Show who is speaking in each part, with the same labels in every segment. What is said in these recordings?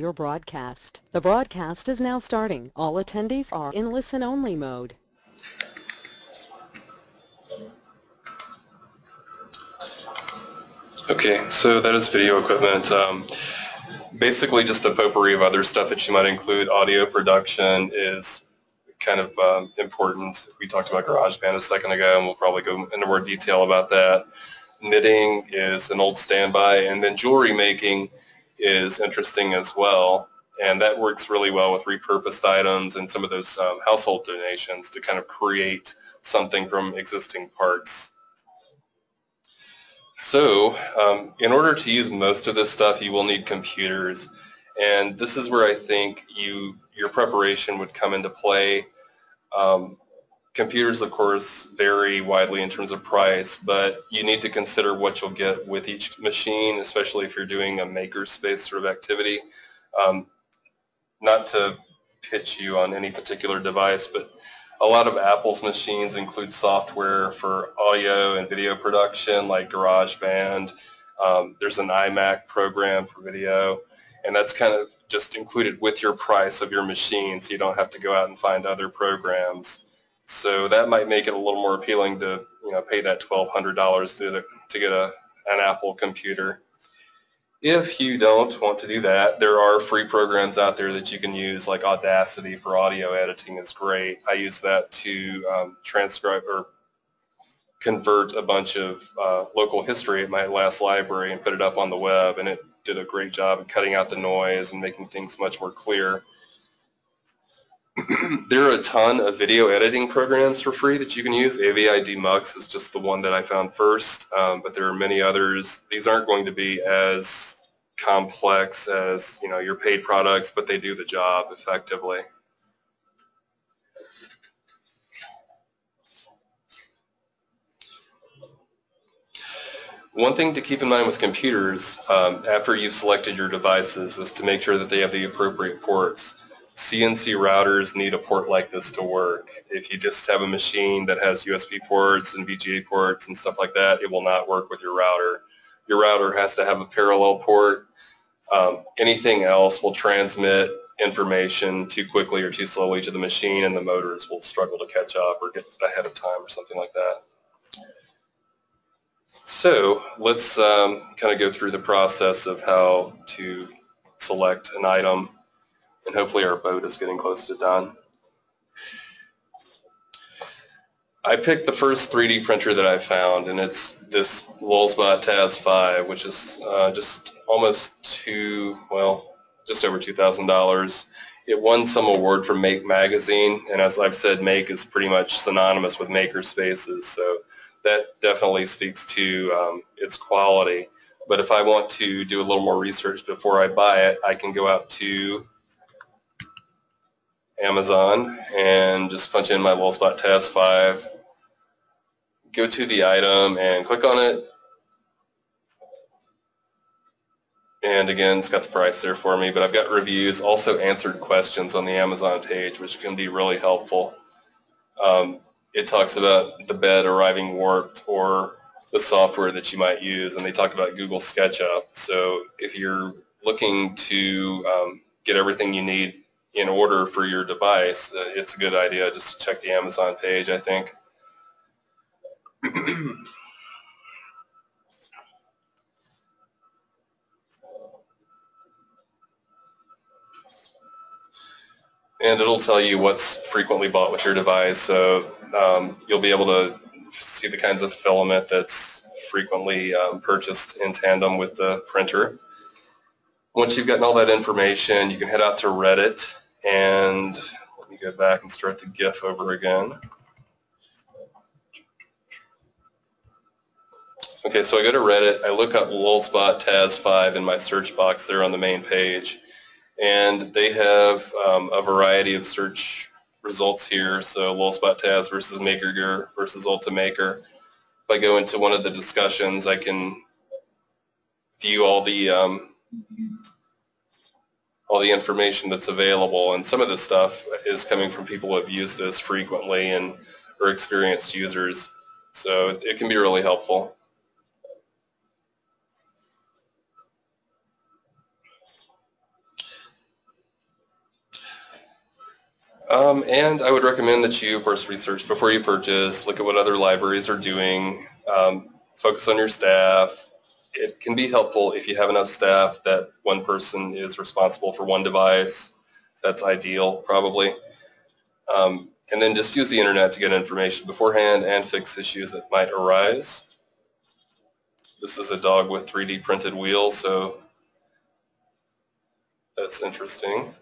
Speaker 1: your broadcast. The broadcast is now starting. All attendees are in listen-only mode.
Speaker 2: Okay, so that is video equipment. Um, basically just a potpourri of other stuff that you might include. Audio production is kind of um, important. We talked about GarageBand a second ago, and we'll probably go into more detail about that. Knitting is an old standby, and then jewelry making is interesting as well. And that works really well with repurposed items and some of those um, household donations to kind of create something from existing parts. So um, in order to use most of this stuff, you will need computers. And this is where I think you your preparation would come into play. Um, computers, of course, vary widely in terms of price, but you need to consider what you'll get with each machine, especially if you're doing a makerspace sort of activity. Um, not to pitch you on any particular device, but a lot of Apple's machines include software for audio and video production like GarageBand. Um, there's an iMovie program for video, and that's kind of just included with your price of your machine, so you don't have to go out and find other programs. So that might make it a little more appealing to you know pay that $1,200 to, to get a, an Apple computer. If you don't want to do that, there are free programs out there that you can use, like Audacity for audio editing is great. I use that to um, transcribe or convert a bunch of uh, local history at my last library and put it up on the web, and it did a great job of cutting out the noise and making things much more clear. there are a ton of video editing programs for free that you can use. Avidemux is just the one that I found first, um, but there are many others. These aren't going to be as complex as you know your paid products, but they do the job effectively. One thing to keep in mind with computers um, after you've selected your devices is to make sure that they have the appropriate ports. CNC routers need a port like this to work. If you just have a machine that has USB ports and VGA ports and stuff like that, it will not work with your router. Your router has to have a parallel port. Um, anything else will transmit information too quickly or too slowly to the machine and the motors will struggle to catch up or get ahead of time or something like that. So let's um, kind of go through the process of how to select an item and hopefully our boat is getting close to done. I picked the first 3D printer that I found, and it's this Lulzbot Taz 5, which is uh, just almost two, well, just over $2,000. It won some award from Make Magazine, and as I've said, Make is pretty much synonymous with maker spaces, so that definitely speaks to um, its quality. But if I want to do a little more research before I buy it, I can go out to Amazon and just punch in my Lulzbot Taz 5, go to the item and click on it. And again, it's got the price there for me, but I've got reviews, also answered questions on the Amazon page, which can be really helpful. Um, it talks about the bed arriving warped or the software that you might use, and they talk about Google SketchUp. So if you're looking to um, get everything you need in order for your device, uh, it's a good idea just to check the Amazon page, I think. and it'll tell you what's frequently bought with your device. So um, you'll be able to see the kinds of filament that's frequently um, purchased in tandem with the printer. Once you've gotten all that information, you can head out to Reddit and let me go back and start the GIF over again. Okay, so I go to Reddit, I look up Lulzbot Taz 5 in my search box there on the main page, and they have um, a variety of search results here. So Lulzbot Taz versus MakerGear versus Ultimaker. If I go into one of the discussions, I can view all the um, all the information that's available. And some of this stuff is coming from people who have used this frequently and are experienced users. So it can be really helpful. Um, and I would recommend that you, of course, research before you purchase, look at what other libraries are doing, um, focus on your staff, it can be helpful if you have enough staff that one person is responsible for one device. That's ideal, probably. Um, and then just use the internet to get information beforehand and fix issues that might arise. This is a dog with 3D printed wheels, so that's interesting.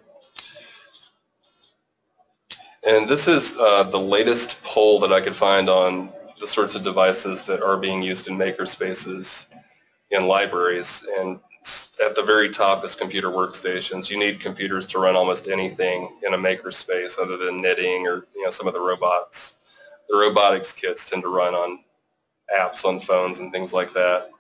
Speaker 2: And this is uh, the latest poll that I could find on the sorts of devices that are being used in makerspaces in libraries. And at the very top is computer workstations. You need computers to run almost anything in a makerspace other than knitting or you know some of the robots. The robotics kits tend to run on apps on phones and things like that.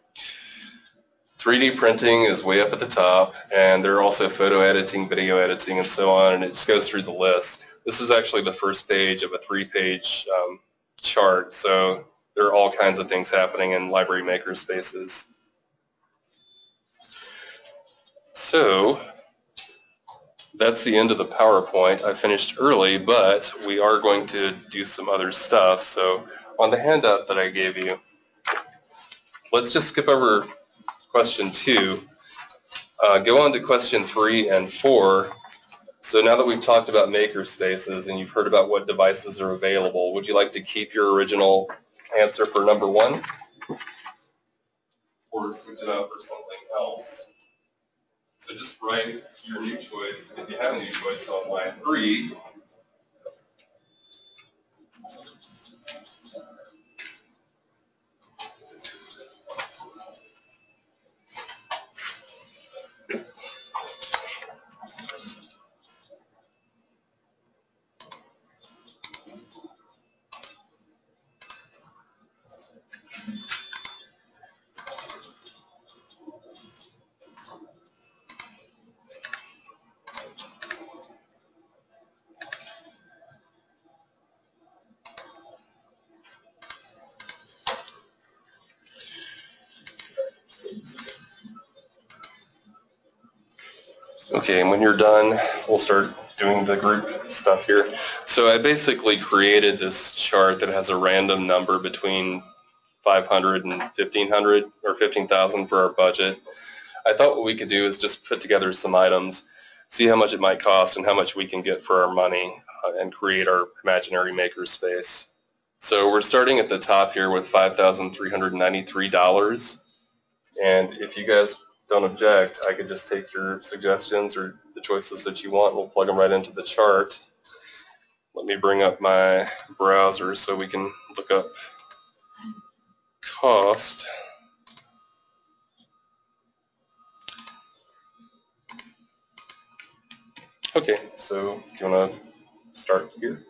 Speaker 2: 3D printing is way up at the top, and there are also photo editing, video editing, and so on, and it just goes through the list. This is actually the first page of a three-page um, chart, so there are all kinds of things happening in library maker spaces. So that's the end of the PowerPoint. I finished early, but we are going to do some other stuff. So on the handout that I gave you, let's just skip over question two. Uh, go on to question three and four. So now that we've talked about maker spaces and you've heard about what devices are available, would you like to keep your original answer for number one? Or switch it out for something else? So just write your new choice, if you have a new choice on line three. Okay, and when you're done, we'll start doing the group stuff here. So I basically created this chart that has a random number between 500 and 1500 or 15,000 for our budget. I thought what we could do is just put together some items, see how much it might cost and how much we can get for our money uh, and create our imaginary maker space. So we're starting at the top here with $5,393. And if you guys don't object, I could just take your suggestions or the choices that you want. We'll plug them right into the chart. Let me bring up my browser so we can look up cost. Okay, so do you want to start here?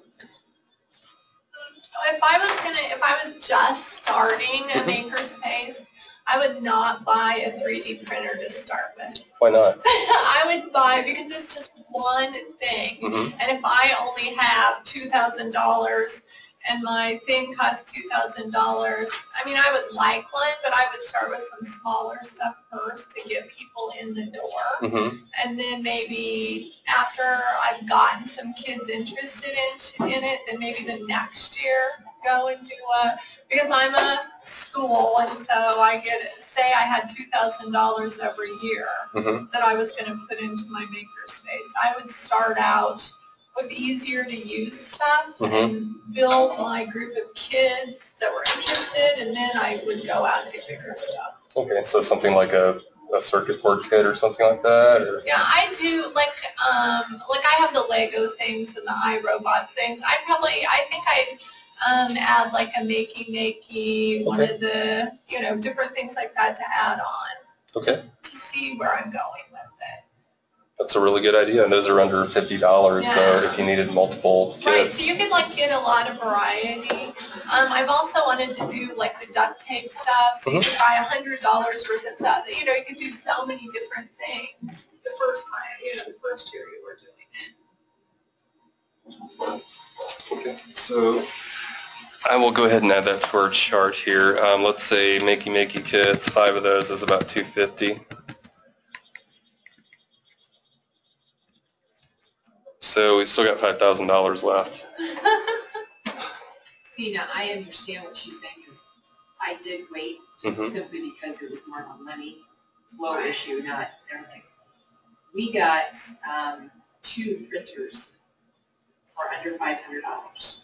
Speaker 3: If I was gonna, if I was just starting a makerspace, mm-hmm. I would not buy a 3D printer to start with.
Speaker 2: Why not?
Speaker 3: I would buy, because it's just one thing.
Speaker 2: Mhm.
Speaker 3: And if I only have $2,000 and my thing costs $2,000, I mean, I would like one, but I would start with some smaller stuff first to get people in the door.
Speaker 2: Mhm.
Speaker 3: And then maybe after I've gotten some kids interested in, in it, then maybe the next year go and do a, because I'm a school and so I get, say I had $2,000 every year
Speaker 2: Mhm.
Speaker 3: that I was going to put into my makerspace. I would start out with easier to use stuff
Speaker 2: Mhm.
Speaker 3: and build my group of kids that were interested and then I would go out and get bigger stuff.
Speaker 2: Okay, so something like a, a circuit board kit or something like that? Or?
Speaker 3: Yeah, I do like um like I have the Lego things and the iRobot things. I probably I think I'd um add like a makey makey, one of the you know different things like that to add on
Speaker 2: Okay,
Speaker 3: to see where I'm going with it.
Speaker 2: that's a really good idea. And those are under $50, so
Speaker 3: Yeah.
Speaker 2: if you needed multiple
Speaker 3: Right,
Speaker 2: kits.
Speaker 3: so you could like get a lot of variety. Um, I've also wanted to do like the duct tape stuff, so you
Speaker 2: Mhm.
Speaker 3: could buy a hundred dollars worth of stuff. You know, you could do so many different things the first time, you know, the first year you were doing it.
Speaker 2: Okay, so I will go ahead and add that to our chart here. Um, let's say Makey Makey kits, five of those is about 250. So we've still got five thousand dollars left.
Speaker 4: See, now, I understand what she's saying, because I did wait
Speaker 2: Mhm.
Speaker 4: simply because it was more of a money flow issue, not everything. We got, um, two printers for under five hundred dollars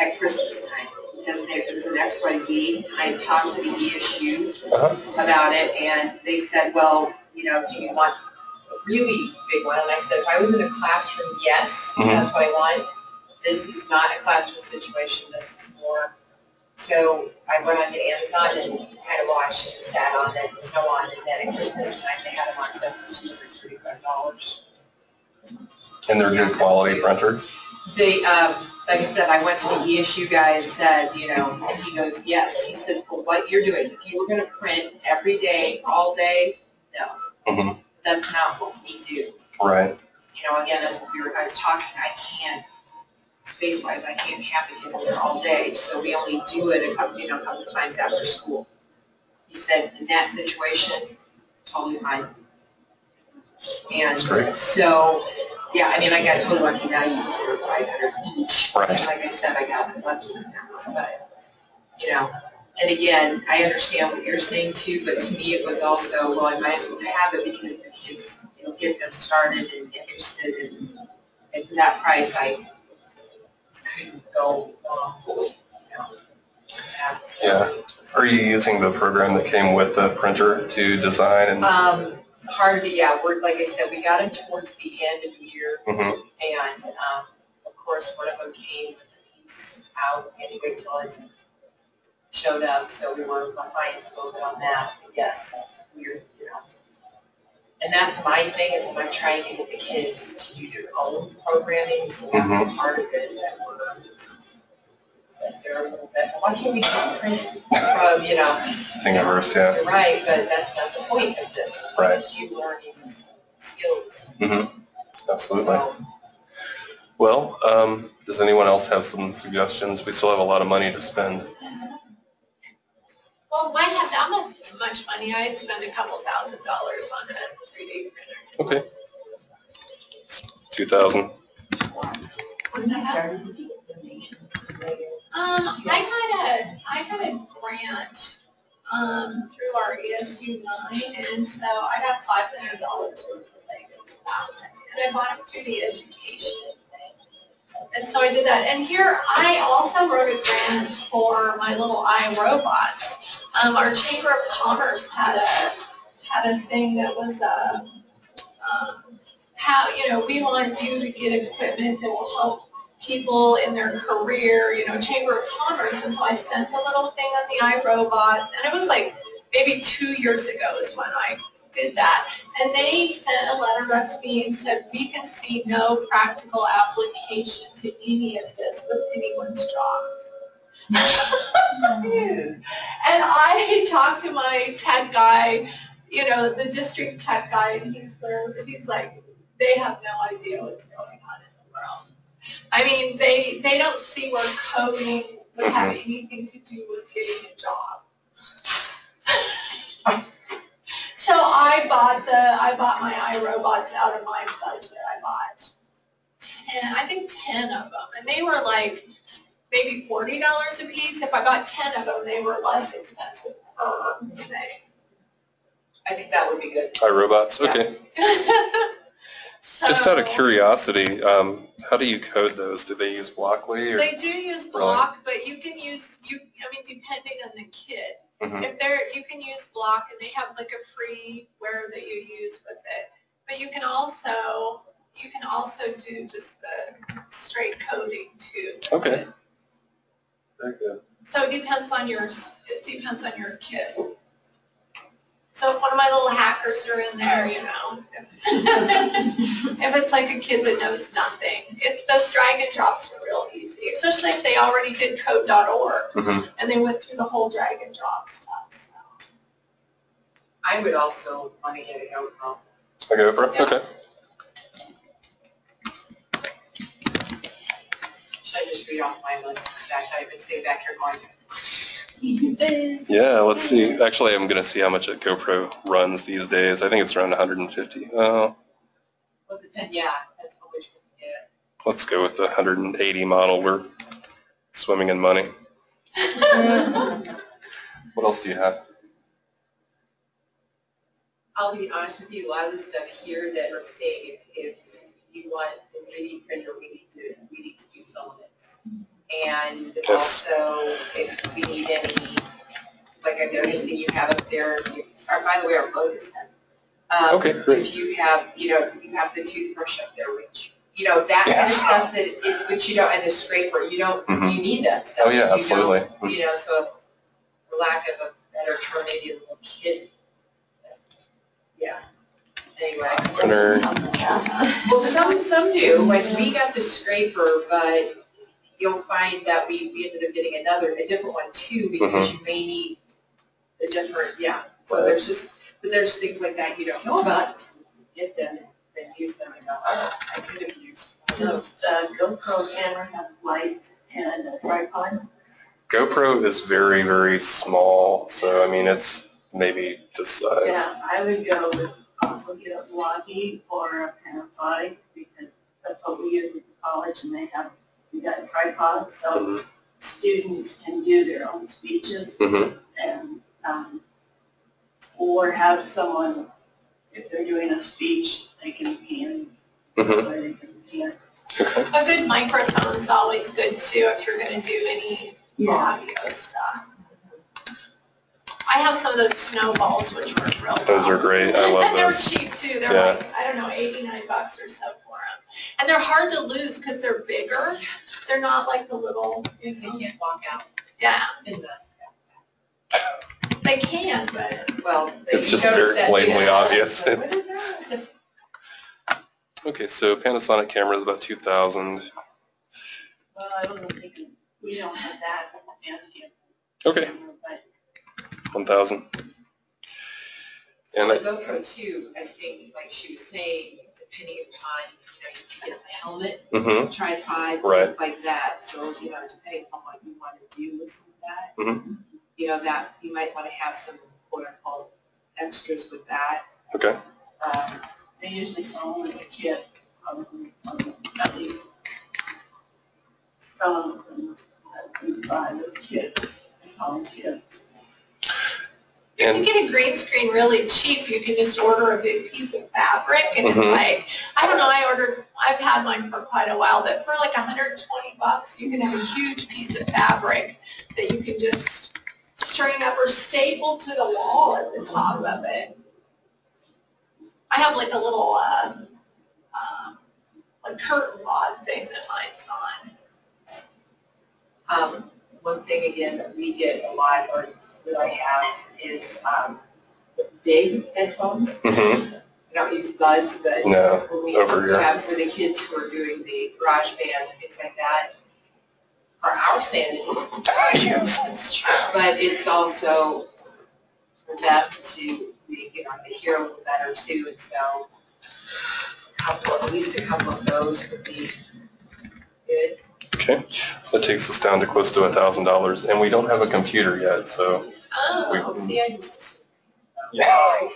Speaker 4: at Christmas time, because there it was an XYZ. I talked to the ESU
Speaker 2: Uh-huh.
Speaker 4: about it, and they said, well, you know, do you want a really big one? And I said, if I was in a classroom, yes,
Speaker 2: Mhm.
Speaker 4: that's what I want. This is not a classroom situation, this is more, so I went on to Amazon and kind of watched and sat on it and so on, and then at Christmas time, they had them on sale for two hundred thirty-five dollars.
Speaker 2: And they're good quality printers.
Speaker 4: They, um, like I said, I went to the ESU guy and said, you know, and he goes, yes, he said, well, what you're doing, if you were gonna print every day, all day, no.
Speaker 2: Mhm.
Speaker 4: That's not what we do.
Speaker 2: Right.
Speaker 4: You know, again, as we were, I was talking, I can't, space-wise, I can't have the kids there all day, so we only do it a couple, you know, a couple times after school. He said, in that situation, totally fine. And
Speaker 2: That's great.
Speaker 4: so, yeah, I mean, I got totally lucky now, you for five hundred each.
Speaker 2: Right.
Speaker 4: And like I said, I got lucky with that, one, but, you know, and again, I understand what you're saying too, but to me, it was also, well, I might as well have it because the kids, it'll get them started and interested and, for that price, I couldn't go wrong, you know. Yeah, so.
Speaker 2: Yeah. Are you using the program that came with the printer to design and?
Speaker 4: Um, part of it, yeah, we're, like I said, we got it towards the end of the year
Speaker 2: Mhm.
Speaker 4: and, um, of course, one of them came with the piece out anyway till it showed up, so we were behind a little bit on that, but yes, we're, you know. And that's my thing, is I'm trying to get the kids to do their own programming, so that's part of it that we're, that they're a little bit, why can't we just print from, you know,
Speaker 2: Thingiverse, yeah.
Speaker 4: you're right, but that's not the point of this.
Speaker 2: Right.
Speaker 4: is You learning skills.
Speaker 2: Absolutely.
Speaker 4: So,
Speaker 2: Well, um, does anyone else have some suggestions? We still have a lot of money to spend.
Speaker 3: Well, mine had that much, much money. I had spent a couple thousand dollars on a 3D printer.
Speaker 2: Okay. Two thousand.
Speaker 4: When you started, did you get donations from Megan?
Speaker 3: Um, I got a, I got a grant, um, through our ESU nine, and so I got five hundred dollars worth of things. And I bought them through the education thing. And so I did that. And here, I also wrote a grant for my little iRobots. Um, our Chamber of Commerce had a, had a thing that was, uh, um, how, you know, we want you to get equipment that will help people in their career, you know, Chamber of Commerce, and so I sent the little thing on the iRobots, and it was like maybe two years ago is when I did that, and they sent a letter back to me and said, we can see no practical application to any of this with anyone's jobs. And I talked to my tech guy, you know, the district tech guy, and he's there, he's like, they have no idea what's going on in the world. I mean, they, they don't see where coding would have anything to do with getting a job. So I bought the, I bought my iRobots out of my budget. I bought ten, I think ten of them, and they were like maybe forty dollars a piece. If I bought ten of them, they were less expensive per thing.
Speaker 4: I think that would be good.
Speaker 2: iRobots, okay. Just out of
Speaker 3: So-
Speaker 2: curiosity, um, how do you code those? Do they use Blockly or?
Speaker 3: They do use block, but you can use, you, I mean, depending on the kit.
Speaker 2: Mhm.
Speaker 3: If they're, you can use block and they have like a freeware that you use with it. But you can also, you can also do just the straight coding too.
Speaker 2: Okay. Very good.
Speaker 3: So it depends on your, it depends on your kit. So if one of my little hackers are in there, you know, if, if it's like a kid that knows nothing, it's, those drag and drops are real easy, especially if they already did code.org
Speaker 2: Mhm.
Speaker 3: and they went through the whole drag and drop stuff, so.
Speaker 4: I would also want to get a GoPro.
Speaker 2: Okay, Oprah,
Speaker 3: Yeah.
Speaker 2: okay.
Speaker 4: Should I just read off my list? In fact, I've been sitting back here going,
Speaker 2: Yeah, let's see. Actually, I'm gonna see how much a GoPro runs these days. I think it's around 150. Oh, uh,
Speaker 4: well, depend, yeah, on which one get.
Speaker 2: let's go with the 180 model. We're swimming in money. What else do you have?
Speaker 4: I'll be honest with you, a lot of the stuff here that I'm saying, if, if you want the 3D printer, we need to, we need to do filaments. And
Speaker 2: Yes.
Speaker 4: also, if we need any, like I'm noticing you have up there, or by the way, our boat is done. Um,
Speaker 2: Okay, great.
Speaker 4: If you have, you know, you have the toothbrush up there, which, you know, that kind of
Speaker 2: Yes.
Speaker 4: stuff that, is- which you don't, and the scraper, you don't,
Speaker 2: Mhm.
Speaker 4: you need that stuff.
Speaker 2: Oh, yeah,
Speaker 4: You don't-
Speaker 2: absolutely.
Speaker 4: You know, so for lack of a better term, maybe a little kid. Yeah. Anyway.
Speaker 2: Printer,
Speaker 4: Well, some, some do, like, we got the scraper, but you'll find that we, we ended up getting another, a different one too, because uh-huh. you may need a different, yeah. So there's just, but there's things like that you don't know about, get them, then use them and go, oh, I could have used. one of those."
Speaker 5: Does the GoPro camera have lights and a tripod?
Speaker 2: GoPro is very, very small, so I mean, it's maybe this size.
Speaker 5: Yeah, I would go with, also get a Vloggy or a Panasonic because that's what we use at college and they have, we got tripods, so
Speaker 2: Mhm.
Speaker 5: students can do their own speeches
Speaker 2: Mhm.
Speaker 5: and, um, or have someone, if they're doing a speech, they can pan,
Speaker 2: Mhm.
Speaker 5: or they can pan.
Speaker 3: A good microphone is always good too if you're gonna do any audio stuff. I have some of those snowballs which work real well.
Speaker 2: Those are great. I love
Speaker 3: And they're cheap too. They're
Speaker 2: Yeah.
Speaker 3: like, I don't know, 89 bucks or so for them. And they're hard to lose because they're bigger. They're not like the little, you
Speaker 4: They
Speaker 3: know,
Speaker 4: can't walk out
Speaker 3: yeah,
Speaker 4: in the,
Speaker 3: they can, but
Speaker 4: well.
Speaker 2: It's just
Speaker 4: notice
Speaker 2: very
Speaker 4: that,
Speaker 2: blatantly
Speaker 4: yeah,
Speaker 2: obvious.
Speaker 4: but What is that?
Speaker 2: Okay, so Panasonic camera is about 2,000.
Speaker 5: Well, I don't think, we don't have that fancy.
Speaker 2: Okay,
Speaker 5: But
Speaker 2: 1,000. And
Speaker 4: The
Speaker 2: I-
Speaker 4: GoPro too, I think, like she was saying, depending upon, you know, you can get the helmet,
Speaker 2: mhm,
Speaker 4: tripod,
Speaker 2: Right.
Speaker 4: things like that. So, you know, depending on what you want to do with some of that,
Speaker 2: Mhm.
Speaker 4: you know, that, you might want to have some quote unquote extras with that.
Speaker 2: okay,
Speaker 4: Um,
Speaker 5: they usually sell them as a kit, um, at least. Some of them, that you buy as a kit, they call them kits.
Speaker 3: If you
Speaker 2: and,
Speaker 3: get a green screen really cheap, you can just order a big piece of fabric and it's
Speaker 2: Mhm.
Speaker 3: like, I don't know, I ordered, I've had mine for quite a while, but for like 120 bucks, you can have a huge piece of fabric that you can just string up or staple to the wall at the top of it. I have like a little, uh, um, a curtain rod thing that mine's on.
Speaker 4: um, one thing again that we get a lot, or that I have, is, um, big headphones.
Speaker 2: mhm,
Speaker 4: We don't use buds, but
Speaker 2: no,
Speaker 4: when we
Speaker 2: over here.
Speaker 4: have for the kids who are doing the GarageBand and things like that, for our sanity,
Speaker 2: Yes.
Speaker 4: But it's also for them to, be, you know, to hear a little better too, and so a couple, at least a couple of those would be good.
Speaker 2: Okay, that takes us down to close to $1,000, and we don't have a computer yet, so,
Speaker 4: Oh, see, I used to say
Speaker 2: yeah.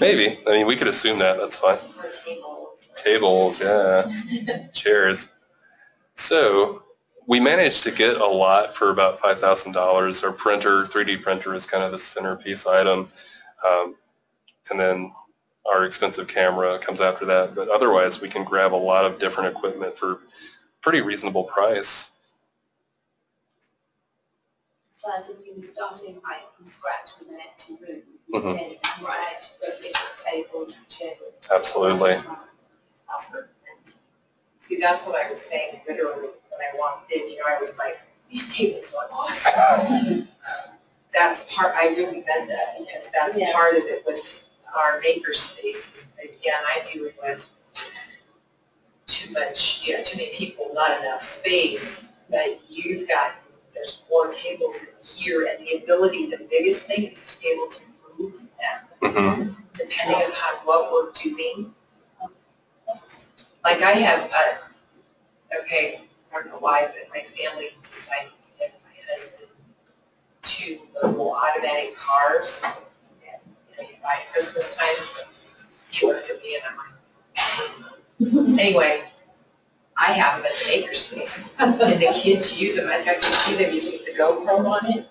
Speaker 2: Maybe, I mean, we could assume that, that's fine.
Speaker 4: for tables.
Speaker 2: Tables, yeah, chairs. So, we managed to get a lot for about $5,000. Our printer, 3D printer is kind of the centerpiece item. Um, and then our expensive camera comes after that. But otherwise, we can grab a lot of different equipment for pretty reasonable price.
Speaker 6: So as if you were starting right from scratch with an empty room,
Speaker 2: Mhm.
Speaker 6: then you right, go get tables and chairs.
Speaker 2: Absolutely.
Speaker 6: That's.
Speaker 4: See, that's what I was saying literally when I walked in, you know, I was like, these tables are awesome. That's part, I really meant that because that's
Speaker 6: Yeah.
Speaker 4: part of it with our maker spaces. Again, I do it with too much, you know, too many people, not enough space, but you've got, there's more tables in here and the ability, the biggest thing is to be able to move them
Speaker 2: hmm
Speaker 4: depending upon what we're doing. Like I have, uh, okay, I don't know why, but my family decided to give my husband two little automatic cars. And, You know, you buy at Christmas time, he looked at me and I'm like, anyway, I have them at the makerspace, and the kids use them, in fact, you see them using the GoPro on it.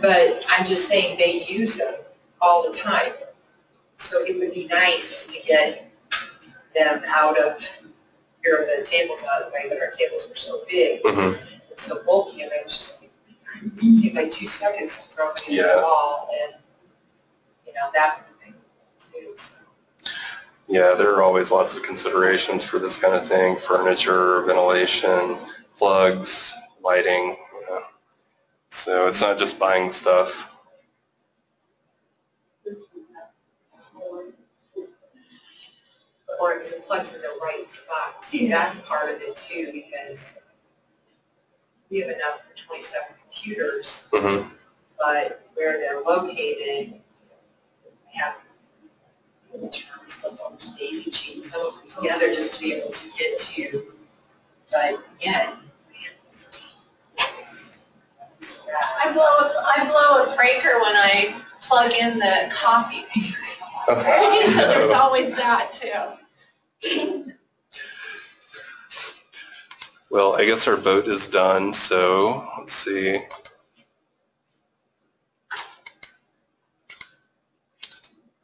Speaker 4: But I'm just saying, they use them all the time. So it would be nice to get them out of, here the tables out of the way, but our tables are so big,
Speaker 2: Mhm.
Speaker 4: and so bulky, and I was just like, it would take like two seconds to throw against
Speaker 2: Yeah.
Speaker 4: the wall, and, you know, that would be too, so.
Speaker 2: Yeah, there are always lots of considerations for this kind of thing, furniture, ventilation, plugs, lighting. you know. So it's not just buying stuff.
Speaker 4: or if the plug's in the right spot too, that's part of it too, because we have enough for twenty-seven computers,
Speaker 2: Mhm.
Speaker 4: but where they're located, we have the terms, flip them to daisy chain some of them together just to be able to get to, but again, man, this- this-
Speaker 3: I blow, a- I blow a breaker when I plug in the coffee maker. There's always that too.
Speaker 2: Well, I guess our vote is done, so let's see.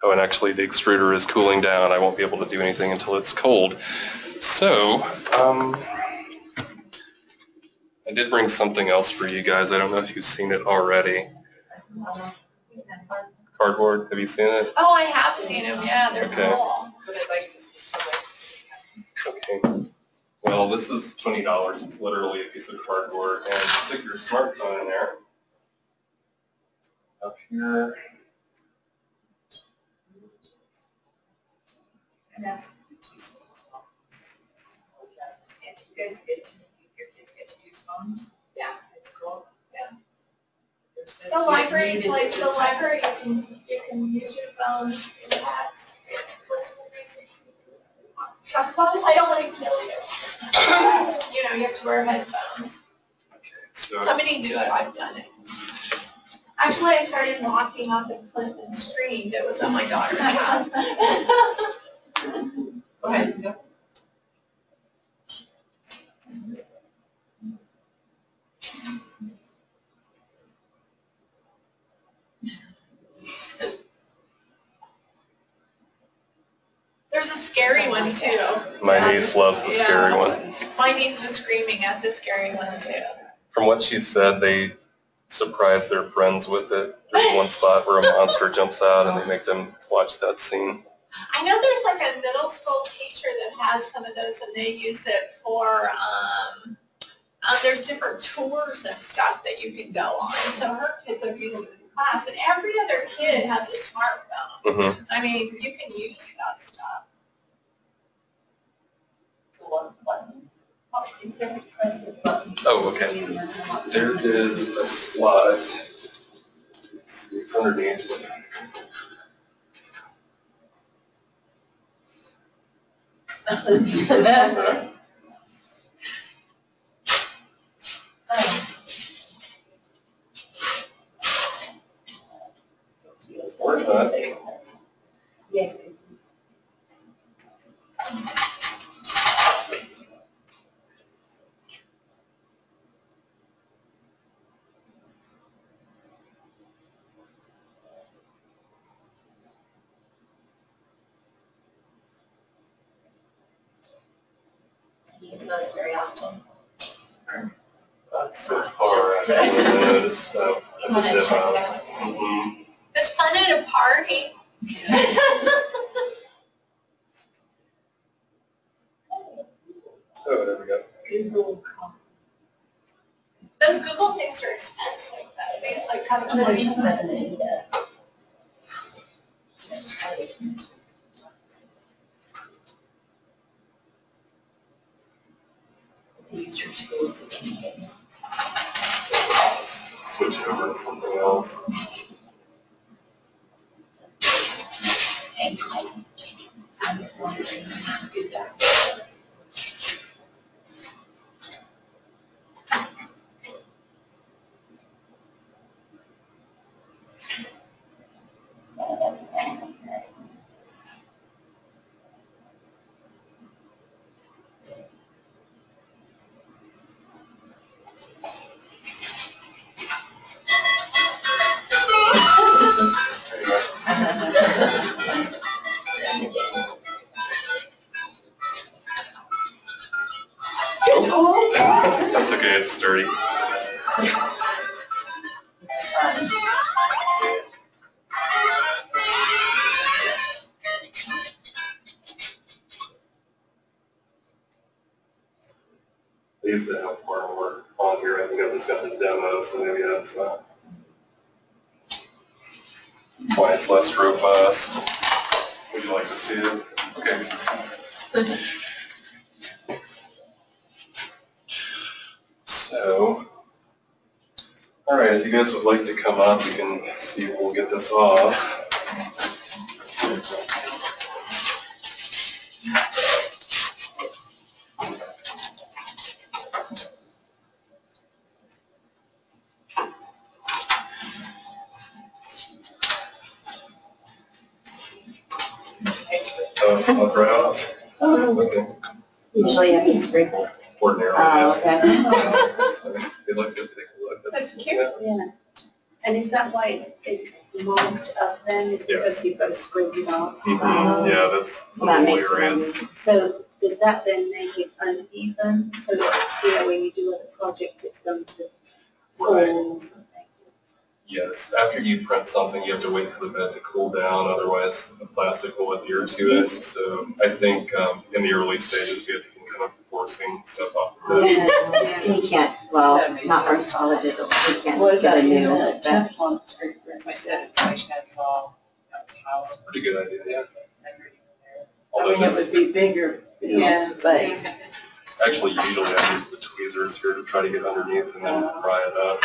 Speaker 2: Oh, and actually the extruder is cooling down. I won't be able to do anything until it's cold. So, um, I did bring something else for you guys. I don't know if you've seen it already. Cardboard, have you seen it?
Speaker 3: Oh, I have seen them, yeah, they're
Speaker 2: Okay.
Speaker 3: cool.
Speaker 4: But I'd like to see someone
Speaker 2: Okay. Well, this is twenty dollars. It's literally a piece of cardboard, and stick your smartphone in there. Up here.
Speaker 4: And that's the two schools. And you guys get to, your kids get to use phones?
Speaker 3: Yeah.
Speaker 4: It's cool.
Speaker 3: Yeah. The library, like the
Speaker 4: time.
Speaker 3: library, you can, you can use your phone in text, listen to music. As long as I don't want to kill you. You know, you have to wear headphones.
Speaker 2: So,
Speaker 3: Somebody do it, I've done it. Actually, I started walking on the cliff and screamed, it was on my daughter's house.
Speaker 4: Go ahead, go.
Speaker 3: There's a scary one too.
Speaker 2: my niece loves the scary one.
Speaker 3: My niece was screaming at the scary one too.
Speaker 2: From what she said, they surprise their friends with it. There's one spot where a monster jumps out, and they make them watch that scene.
Speaker 3: I know there's like a middle school teacher that has some of those and they use it for, um, um, there's different tours and stuff that you can go on. So her kids are using it in class and every other kid has a smartphone.
Speaker 2: hmm
Speaker 3: I mean, you can use that stuff.
Speaker 4: So one button. Oh, It says press the button.
Speaker 2: Oh, okay. There is a slot. It's it's underneath. Or ็นใคร less robust. Would you like to see it? Okay. So, all right, if you guys would like to come up, we can see if we'll get this off.
Speaker 5: Usually I just.
Speaker 2: Ordinarily,
Speaker 5: Oh,
Speaker 2: yes.
Speaker 5: okay.
Speaker 2: So, If you'd like to take a look.
Speaker 5: That's
Speaker 2: that's-
Speaker 5: cute. Yeah. And is that why it's, it's marked up then, is because you've got to scrape it off?
Speaker 2: Mhm, Yeah, that's the
Speaker 5: That
Speaker 2: whole
Speaker 5: makes
Speaker 2: area
Speaker 5: sense. So does that then make it uneven, so that, you know, when you do other projects, it's going to fall
Speaker 2: Right.
Speaker 5: or something?
Speaker 2: Yes, after you print something, you have to wait for the bed to cool down, otherwise the plastic will adhere to it. So I think um, in the early stages, we have to kind of forcing stuff off the bed.
Speaker 7: He can't, well,
Speaker 4: makes
Speaker 7: not very
Speaker 4: sense.
Speaker 7: solid, is it? He can't
Speaker 8: What
Speaker 7: get a
Speaker 8: about you,
Speaker 7: new.
Speaker 8: uh, Teflon scraper?
Speaker 4: As I said, it's like that's all, that's how.
Speaker 2: Pretty good idea, yeah.
Speaker 8: I
Speaker 2: Although
Speaker 8: mean, it
Speaker 2: this,
Speaker 8: would be bigger, you know,
Speaker 4: Yeah, it's
Speaker 8: but
Speaker 4: amazing.
Speaker 2: actually usually I use the tweezers here to try to get underneath and then pry it up.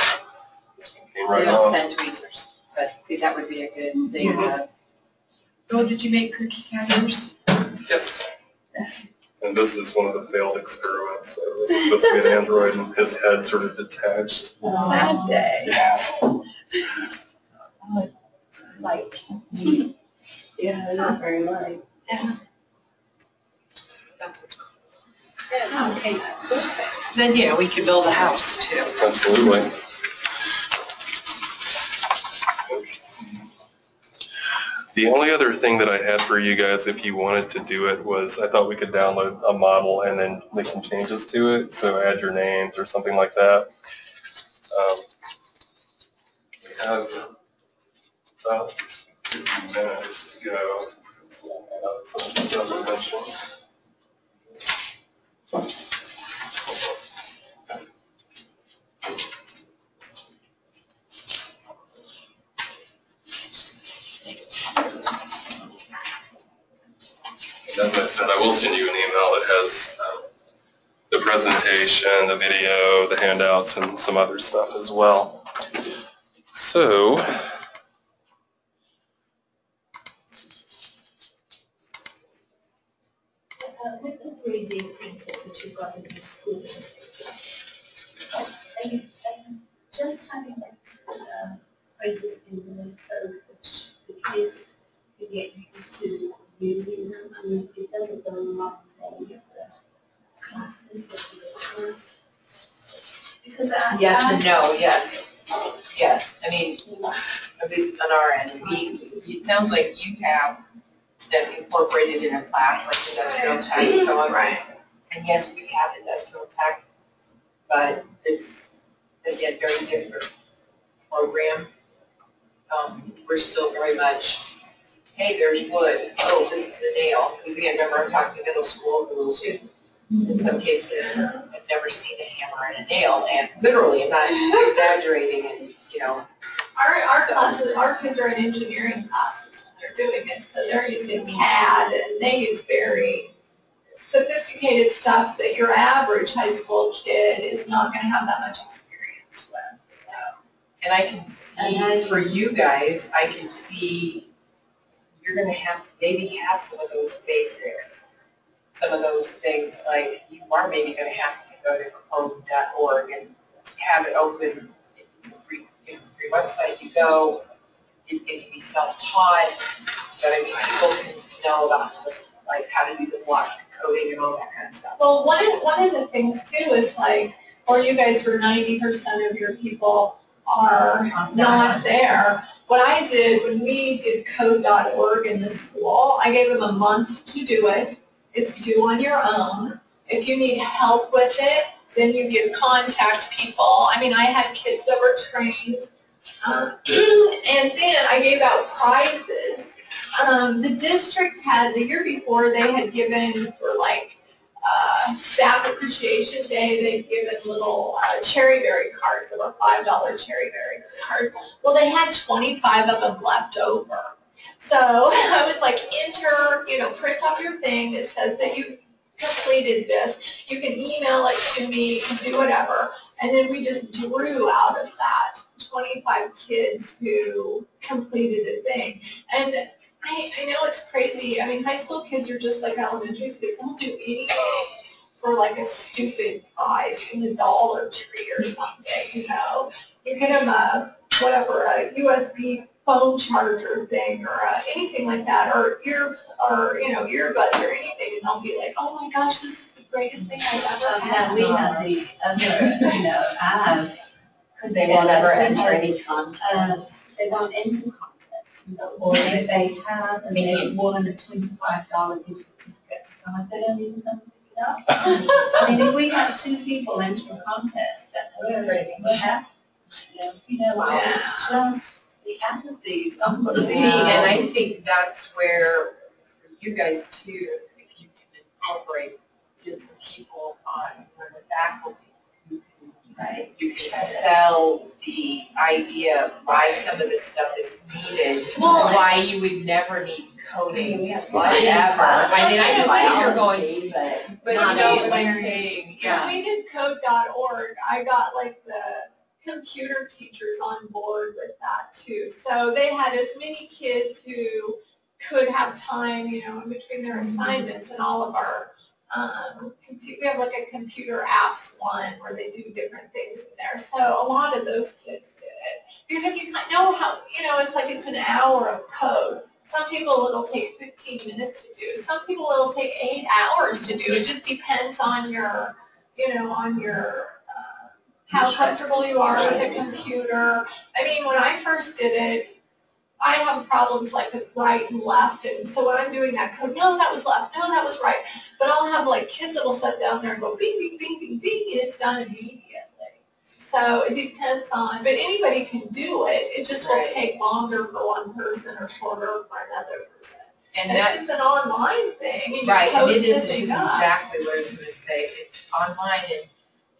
Speaker 2: This one came
Speaker 4: They
Speaker 2: right
Speaker 4: don't
Speaker 2: off.
Speaker 4: send tweezers, but see, that would be a good thing to. Oh, did you make cookie cutters?
Speaker 2: Yes. And this is one of the failed experiments. So it was supposed to be an android and his head sort of detached.
Speaker 8: sad day.
Speaker 2: Yes.
Speaker 5: Light.
Speaker 8: Yeah, not very light.
Speaker 4: That's what's called.
Speaker 5: Yeah, okay, perfect.
Speaker 4: Then, yeah, we could build a house too.
Speaker 2: Absolutely. The only other thing that I had for you guys, if you wanted to do it, was I thought we could download a model and then make some changes to it. So add your names or something like that. Um, We have about 15 minutes to go. Uh, some. As I said, I will send you an email that has um, the presentation, the video, the handouts, and some other stuff as well. So,
Speaker 5: Uh, With the three D printers that you've got in your school, are you, are just having that, uh, printers in the so the kids can get used to using them? I mean, it doesn't go any of the classes of the course. Because I.
Speaker 4: Yes and no, yes. Yes, I mean, at least on our end, we, it sounds like you have them incorporated in a class like industrial tech and so on.
Speaker 3: Right.
Speaker 4: And yes, we have industrial tech, but it's, again, very different program. Um, we're still very much, hey, there's wood, oh, this is a nail, because again, remember, I'm talking middle school rules too. In some cases, I've never seen a hammer and a nail, and literally, I'm not exaggerating, and, you know,
Speaker 3: Our, our classes, our kids are in engineering classes. When they're doing it, so they're using CAD and they use very sophisticated stuff that your average high school kid is not gonna have that much experience with, so.
Speaker 4: And I can
Speaker 5: And I-
Speaker 4: see, for you guys, I can see you're gonna have to maybe have some of those basics, some of those things, like you are maybe gonna have to go to code.org and have it open, it's a free, you know, free website, you go, it, it can be self-taught, but I mean, people can know about this, like how to do the block coding and all that kind of stuff.
Speaker 3: Well, one of, one of the things too is like, or you guys were ninety percent of your people are not there. What I did when we did code.org in the school, I gave them a month to do it. It's due on your own. If you need help with it, then you get contact people. I mean, I had kids that were trained. Um, and then I gave out prizes. Um, the district had, the year before, they had given for like, uh, staff appreciation day, they'd given little, uh, CherryBerry cards, were five dollar CherryBerry card. Well, they had twenty-five of them left over. So I was like, enter, you know, print off your thing that says that you've completed this. You can email it to me, do whatever. And then we just drew out of that 25 kids who completed the thing. And I, I know it's crazy. I mean, high school kids are just like elementary kids. They'll do anything for like a stupid prize from the Dollar Tree or something, you know. You get them a, whatever, a USB phone charger thing or uh, anything like that, or ear, or, you know, earbuds or anything, and they'll be like, oh my gosh, this is the greatest thing I've ever
Speaker 5: Yeah,
Speaker 3: had.
Speaker 5: we had the other, you know, ads. Could
Speaker 6: They
Speaker 5: they
Speaker 6: won't ever
Speaker 5: enter
Speaker 6: enter
Speaker 5: any contest?
Speaker 6: Uh, they won't enter contests, you know,
Speaker 5: Or if they have, and they won a twenty-five dollar gift certificate to someone, they don't even come pick it up. I mean, if we had two people enter a contest, that would be happy. You know, it's just the apathy is
Speaker 4: See, and. I think that's where, for you guys too, if you can incorporate, get some people on, on the faculty,
Speaker 5: Right.
Speaker 4: you can sell the idea of why some of this stuff is needed,
Speaker 3: Well,
Speaker 4: why you would never need coding, whatever. I mean, I just think you're going,
Speaker 6: but
Speaker 4: but you know what I'm saying,
Speaker 3: When
Speaker 4: yeah.
Speaker 3: we did code.org, I got like the computer teachers on board with that too. So they had as many kids who could have time, you know, in between their mm-hmm. assignments and all of our, um, we have like a computer apps one where they do different things in there. So a lot of those kids did it. Because if you know how, you know, it's like it's an hour of code. Some people it'll take 15 minutes to do. Some people it'll take eight hours to do. It just depends on your, you know, on your, uh, how comfortable you are with the computer. I mean, when I first did it, I have problems like with right and left, and so when I'm doing that code, no, that was left, no, that was right. But I'll have like kids that'll sit down there and go bing, bing, bing, bing, bing, and it's done immediately. So it depends on, but anybody can do it. It just will take longer for one person or shorter for another person.
Speaker 4: And
Speaker 3: And
Speaker 4: that,
Speaker 3: if it's an online thing,
Speaker 4: Right, it is exactly what I was gonna say, it's online and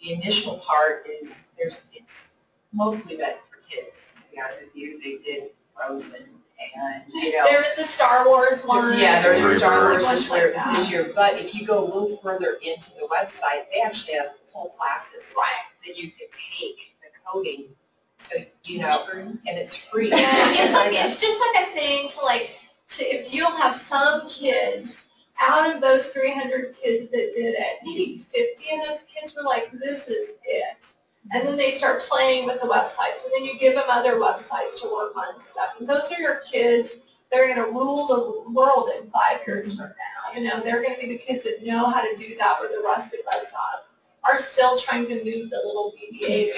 Speaker 4: the initial part is, there's, it's mostly meant for kids, to be honest with you, they did Frozen and, you know.
Speaker 3: There is a Star Wars one.
Speaker 4: Yeah, there's a Star Wars
Speaker 3: Ones
Speaker 4: this
Speaker 3: like
Speaker 4: year,
Speaker 3: that.
Speaker 4: this year, but if you go a little further into the website, they actually have full classes
Speaker 3: Right.
Speaker 4: that you could take the coding, so, you know, and it's free.
Speaker 3: Yeah, it's like, it's just like a thing to like, to, if you'll have some kids, out of those three hundred kids that did it, maybe fifty of those kids were like, this is it. And then they start playing with the websites, and then you give them other websites to work on and stuff. And those are your kids, they're gonna rule the world in five years from now. You know, they're gonna be the kids that know how to do that, where the rest of us are still trying to move the little BB-8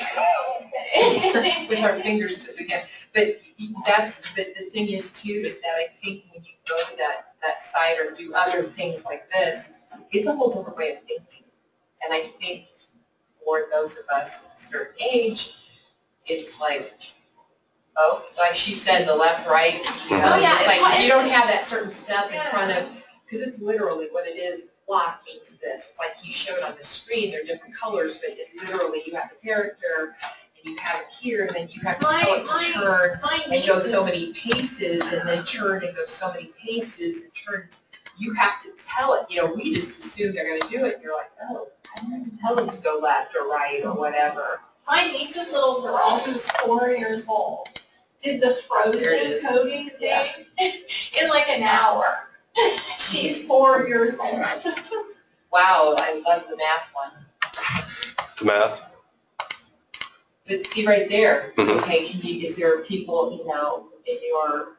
Speaker 4: with our fingers to again. But that's, but the thing is too, is that I think when you go to that, that site or do other things like this, it's a whole different way of thinking. And I think for those of us of a certain age, it's like, oh, like she said, the left, right, you mm-hmm. know,
Speaker 3: Oh, yeah,
Speaker 4: it's
Speaker 3: it's-
Speaker 4: like, you
Speaker 3: it's-
Speaker 4: don't have that certain stuff in front of, because it's literally what it is, block means this, like you showed on the screen, they're different colors, but it's literally, you have the character, and you have it here, and then you have to tell it to
Speaker 3: my-
Speaker 4: turn,
Speaker 3: My
Speaker 4: and go so many paces, and then turn and go so many paces, and turn, you have to tell it, you know, we just assume they're gonna do it, and you're like, oh, I don't have to tell them to go left or right or whatever.
Speaker 3: My niece's little girl, who's four years old, did the frozen
Speaker 4: is.
Speaker 3: coding
Speaker 4: Yeah.
Speaker 3: thing in like an hour. She's four years old.
Speaker 4: Wow, I love the math one.
Speaker 2: The math.
Speaker 4: But see right there,
Speaker 2: Mhm.
Speaker 4: okay, can you, is there people, you know, in your,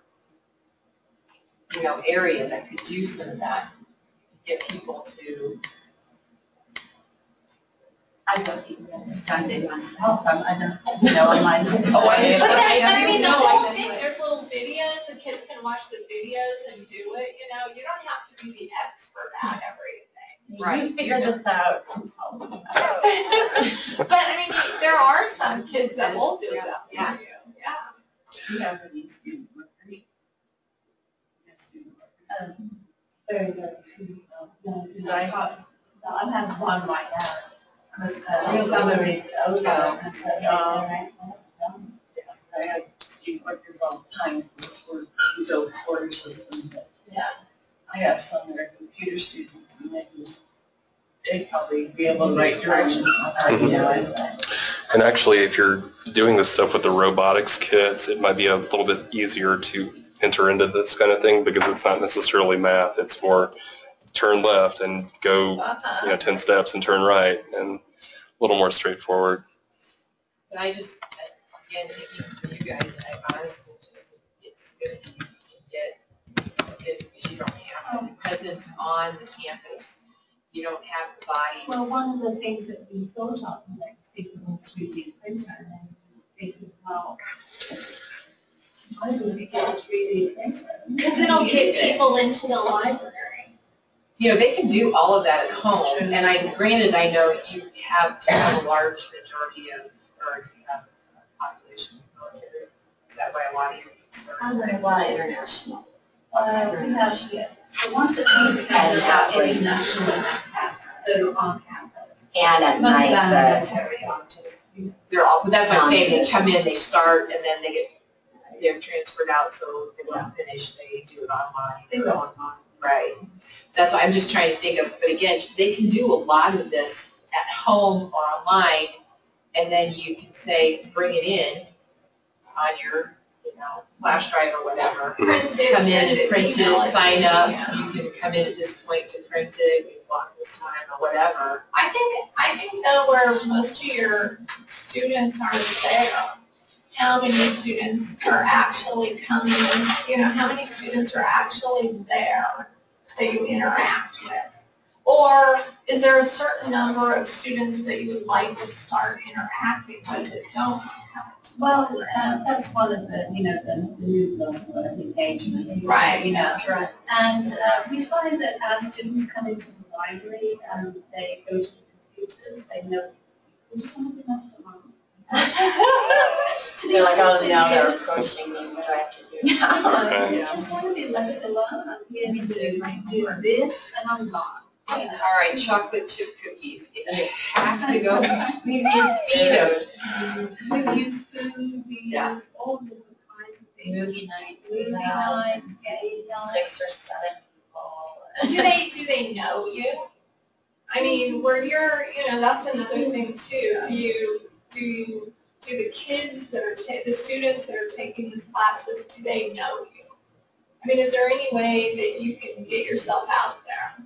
Speaker 4: you know, area that could do some of that? to Get people to,
Speaker 5: I don't even understand it myself, I'm, I don't, you know, I'm like.
Speaker 4: Oh, I-
Speaker 3: But
Speaker 4: I-
Speaker 3: that, I mean, the
Speaker 4: know,
Speaker 3: whole thing, there's little videos, the kids can watch the videos and do it, you know, you don't have to be the expert at everything.
Speaker 4: Right.
Speaker 7: You figure this out.
Speaker 3: But I mean, you- there are some kids that will do that for
Speaker 4: Yeah.
Speaker 3: you, yeah.
Speaker 5: You have any student? Very, very few, no, because I have, no, I have one right now. Because, uh, summer is over, and so, uh, I have student workers all the time, because we're, we go quarter system, yeah. I have some that are computer students, and they just, they probably be able to write directions on how to do it.
Speaker 2: And actually, if you're doing this stuff with the robotics kits, it might be a little bit easier to enter into this kind of thing because it's not necessarily math. It's more turn left and go, you know, 10 steps and turn right and a little more straightforward.
Speaker 4: But I just, again, thinking for you guys, I honestly just, it's good if you can get, get, because you don't have the presence on the campus. You don't have the bodies.
Speaker 5: Well, one of the things that we thought of, like, thinking of three D printer, and then thinking, well, why would we get a three D printer?
Speaker 3: Because it'll get people into the library.
Speaker 4: you know, they can do all of that at home, and I, granted, I know you have to have a large majority of, or you have a population of military. Is that why a lot of your folks are?
Speaker 6: I'm very well international.
Speaker 5: Uh, we have, the ones that come to campus are international that on campus.
Speaker 7: And at
Speaker 5: Most of
Speaker 7: night, the,
Speaker 5: military just,
Speaker 4: They're all, but that's what I'm saying, they come in, they start, and then they get, they're transferred out, so they don't finish, they do it online.
Speaker 5: They go online.
Speaker 4: Right. That's why I'm just trying to think of, but again, they can do a lot of this at home or online, and then you can say, bring it in on your, you know, flash drive or whatever.
Speaker 3: Print it,
Speaker 4: Come in and print it, sign up,
Speaker 3: yeah.
Speaker 4: you can come in at this point to print it, you want this time or whatever.
Speaker 3: I think, I think though where most of your students are there, how many students are actually coming, you know, how many students are actually there that you interact with? Or is there a certain number of students that you would like to start interacting with that don't come to
Speaker 5: Well, uh, that's one of the, you know, the the new buzzword, engagement.
Speaker 3: Right,
Speaker 5: You know,
Speaker 3: right.
Speaker 5: and uh, we find that as students come into the library, um, they go to the computers, they know, we just want to be left alone. To be
Speaker 7: they're like, oh,
Speaker 5: honest
Speaker 7: now they're
Speaker 5: you,
Speaker 7: approaching me, what do I have to do
Speaker 5: you know,
Speaker 2: Okay.
Speaker 5: I just want to be left alone, I'm here to do this, and I'm gone.
Speaker 4: All right, chocolate chip cookies, if you have to go, maybe you feed them.
Speaker 5: We use food, we
Speaker 4: Yeah.
Speaker 5: use all different kinds of things.
Speaker 7: movie nights,
Speaker 5: Movie nights, gay nights.
Speaker 7: six or seven people.
Speaker 3: Do they, do they know you? I mean, where you're, you know, that's another thing too. Do you, do do the kids that are, ta- the students that are taking these classes, do they know you? I mean, is there any way that you can get yourself out there?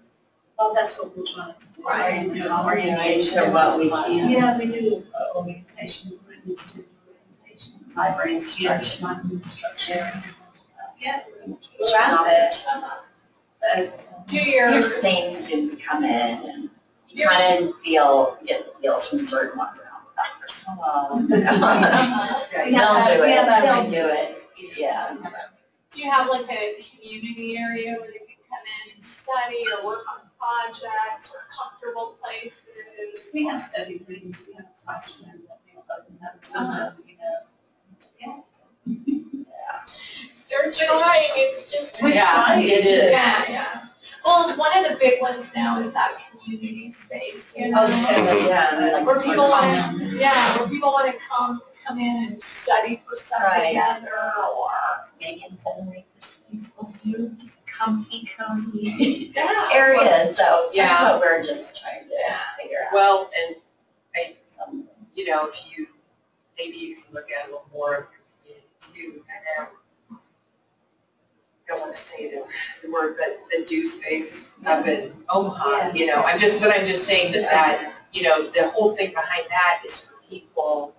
Speaker 5: Well, that's what we're trying to do.
Speaker 3: Right.
Speaker 5: We're doing
Speaker 7: Orientation or what we can.
Speaker 5: Yeah, we do uh, orientation, we're doing student orientation. I bring students, my structure. Yeah, we're out there. But,
Speaker 3: Do your,
Speaker 7: Your same students come in and you kind of feel, get feels from certain ones
Speaker 5: we have
Speaker 7: They'll
Speaker 5: our-
Speaker 7: do
Speaker 5: we have
Speaker 7: it,
Speaker 5: our
Speaker 7: they'll do it, yeah.
Speaker 3: do you have like a community area where they can come in and study or work on projects or comfortable places?
Speaker 5: We have study rooms, we have a classroom that we open up to
Speaker 3: Uh-huh.
Speaker 5: them, you know. Yeah.
Speaker 3: They're trying, it's just.
Speaker 5: We're
Speaker 4: Yeah,
Speaker 5: trying.
Speaker 4: it is.
Speaker 3: Yeah, yeah. Well, one of the big ones now is that community space, you know?
Speaker 5: Oh, okay, yeah. like-
Speaker 3: Where people want to, um, yeah, where people want to come, come in and study for stuff
Speaker 7: Right.
Speaker 3: together or,
Speaker 7: Maybe instead of like this peaceful view, just comfy, cozy
Speaker 3: yeah.
Speaker 7: areas, so that's
Speaker 4: Yeah.
Speaker 7: what we're just trying to
Speaker 3: Yeah.
Speaker 7: figure out.
Speaker 4: Well, and
Speaker 7: Some-
Speaker 4: you know, if you, maybe you can look at a little more of your community too, and then, don't want to say the, the word, but the Do Space up in Omaha, you know, I'm just, but I'm just saying that that, you know, the whole thing behind that is for people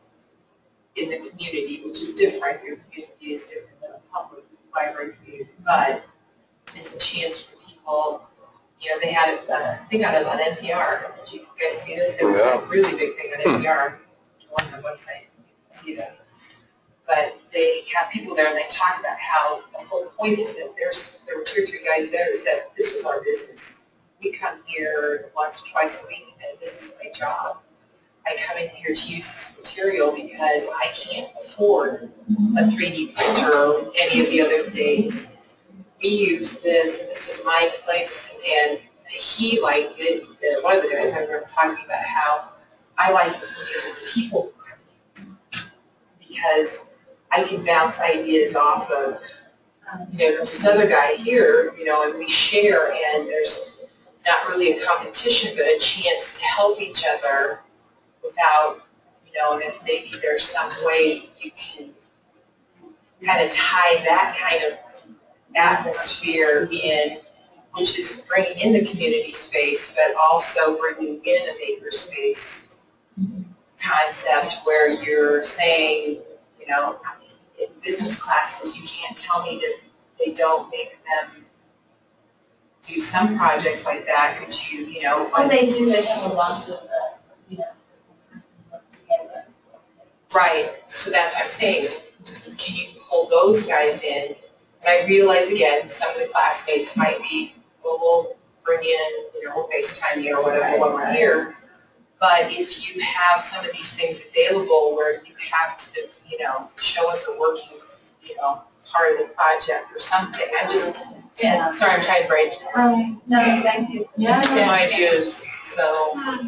Speaker 4: in the community, which is different, your community is different than a public library community, but it's a chance for people, you know, they had a, uh, thing on it on NPR, did you guys see this? There was a really big thing on NPR, on the website, you can see that. But they have people there and they talk about how the whole point is that there's, there were two or three guys there who said, this is our business. we come here once or twice a week, and this is my job. I come in here to use this material because I can't afford a 3D printer or any of the other things. We use this, and this is my place, and he liked it, one of the guys I remember talking about how I like it because of people. Because I can bounce ideas off of, you know, there's this other guy here, you know, and we share, and there's not really a competition, but a chance to help each other without, you know, and if maybe there's some way you can kind of tie that kind of atmosphere in, which is bringing in the community space, but also bringing in a makerspace mm-hmm. concept where you're saying, you know, in business classes, you can't tell me that they don't make them do some projects like that. Could you, you know,
Speaker 5: Well, they do, they have a lot of, uh, you know, together.
Speaker 4: Right, so that's what I'm saying, can you pull those guys in? And I realize again, some of the classmates might be, well, we'll bring in, you know, we'll FaceTime you or whatever when we're here. But if you have some of these things available where have to, you know, show us a working, you know, part of the project or something, I'm just,
Speaker 5: Yeah.
Speaker 4: sorry, I'm trying to break.
Speaker 5: Right, no, thank you.
Speaker 4: Yeah, no ideas, so, hmm.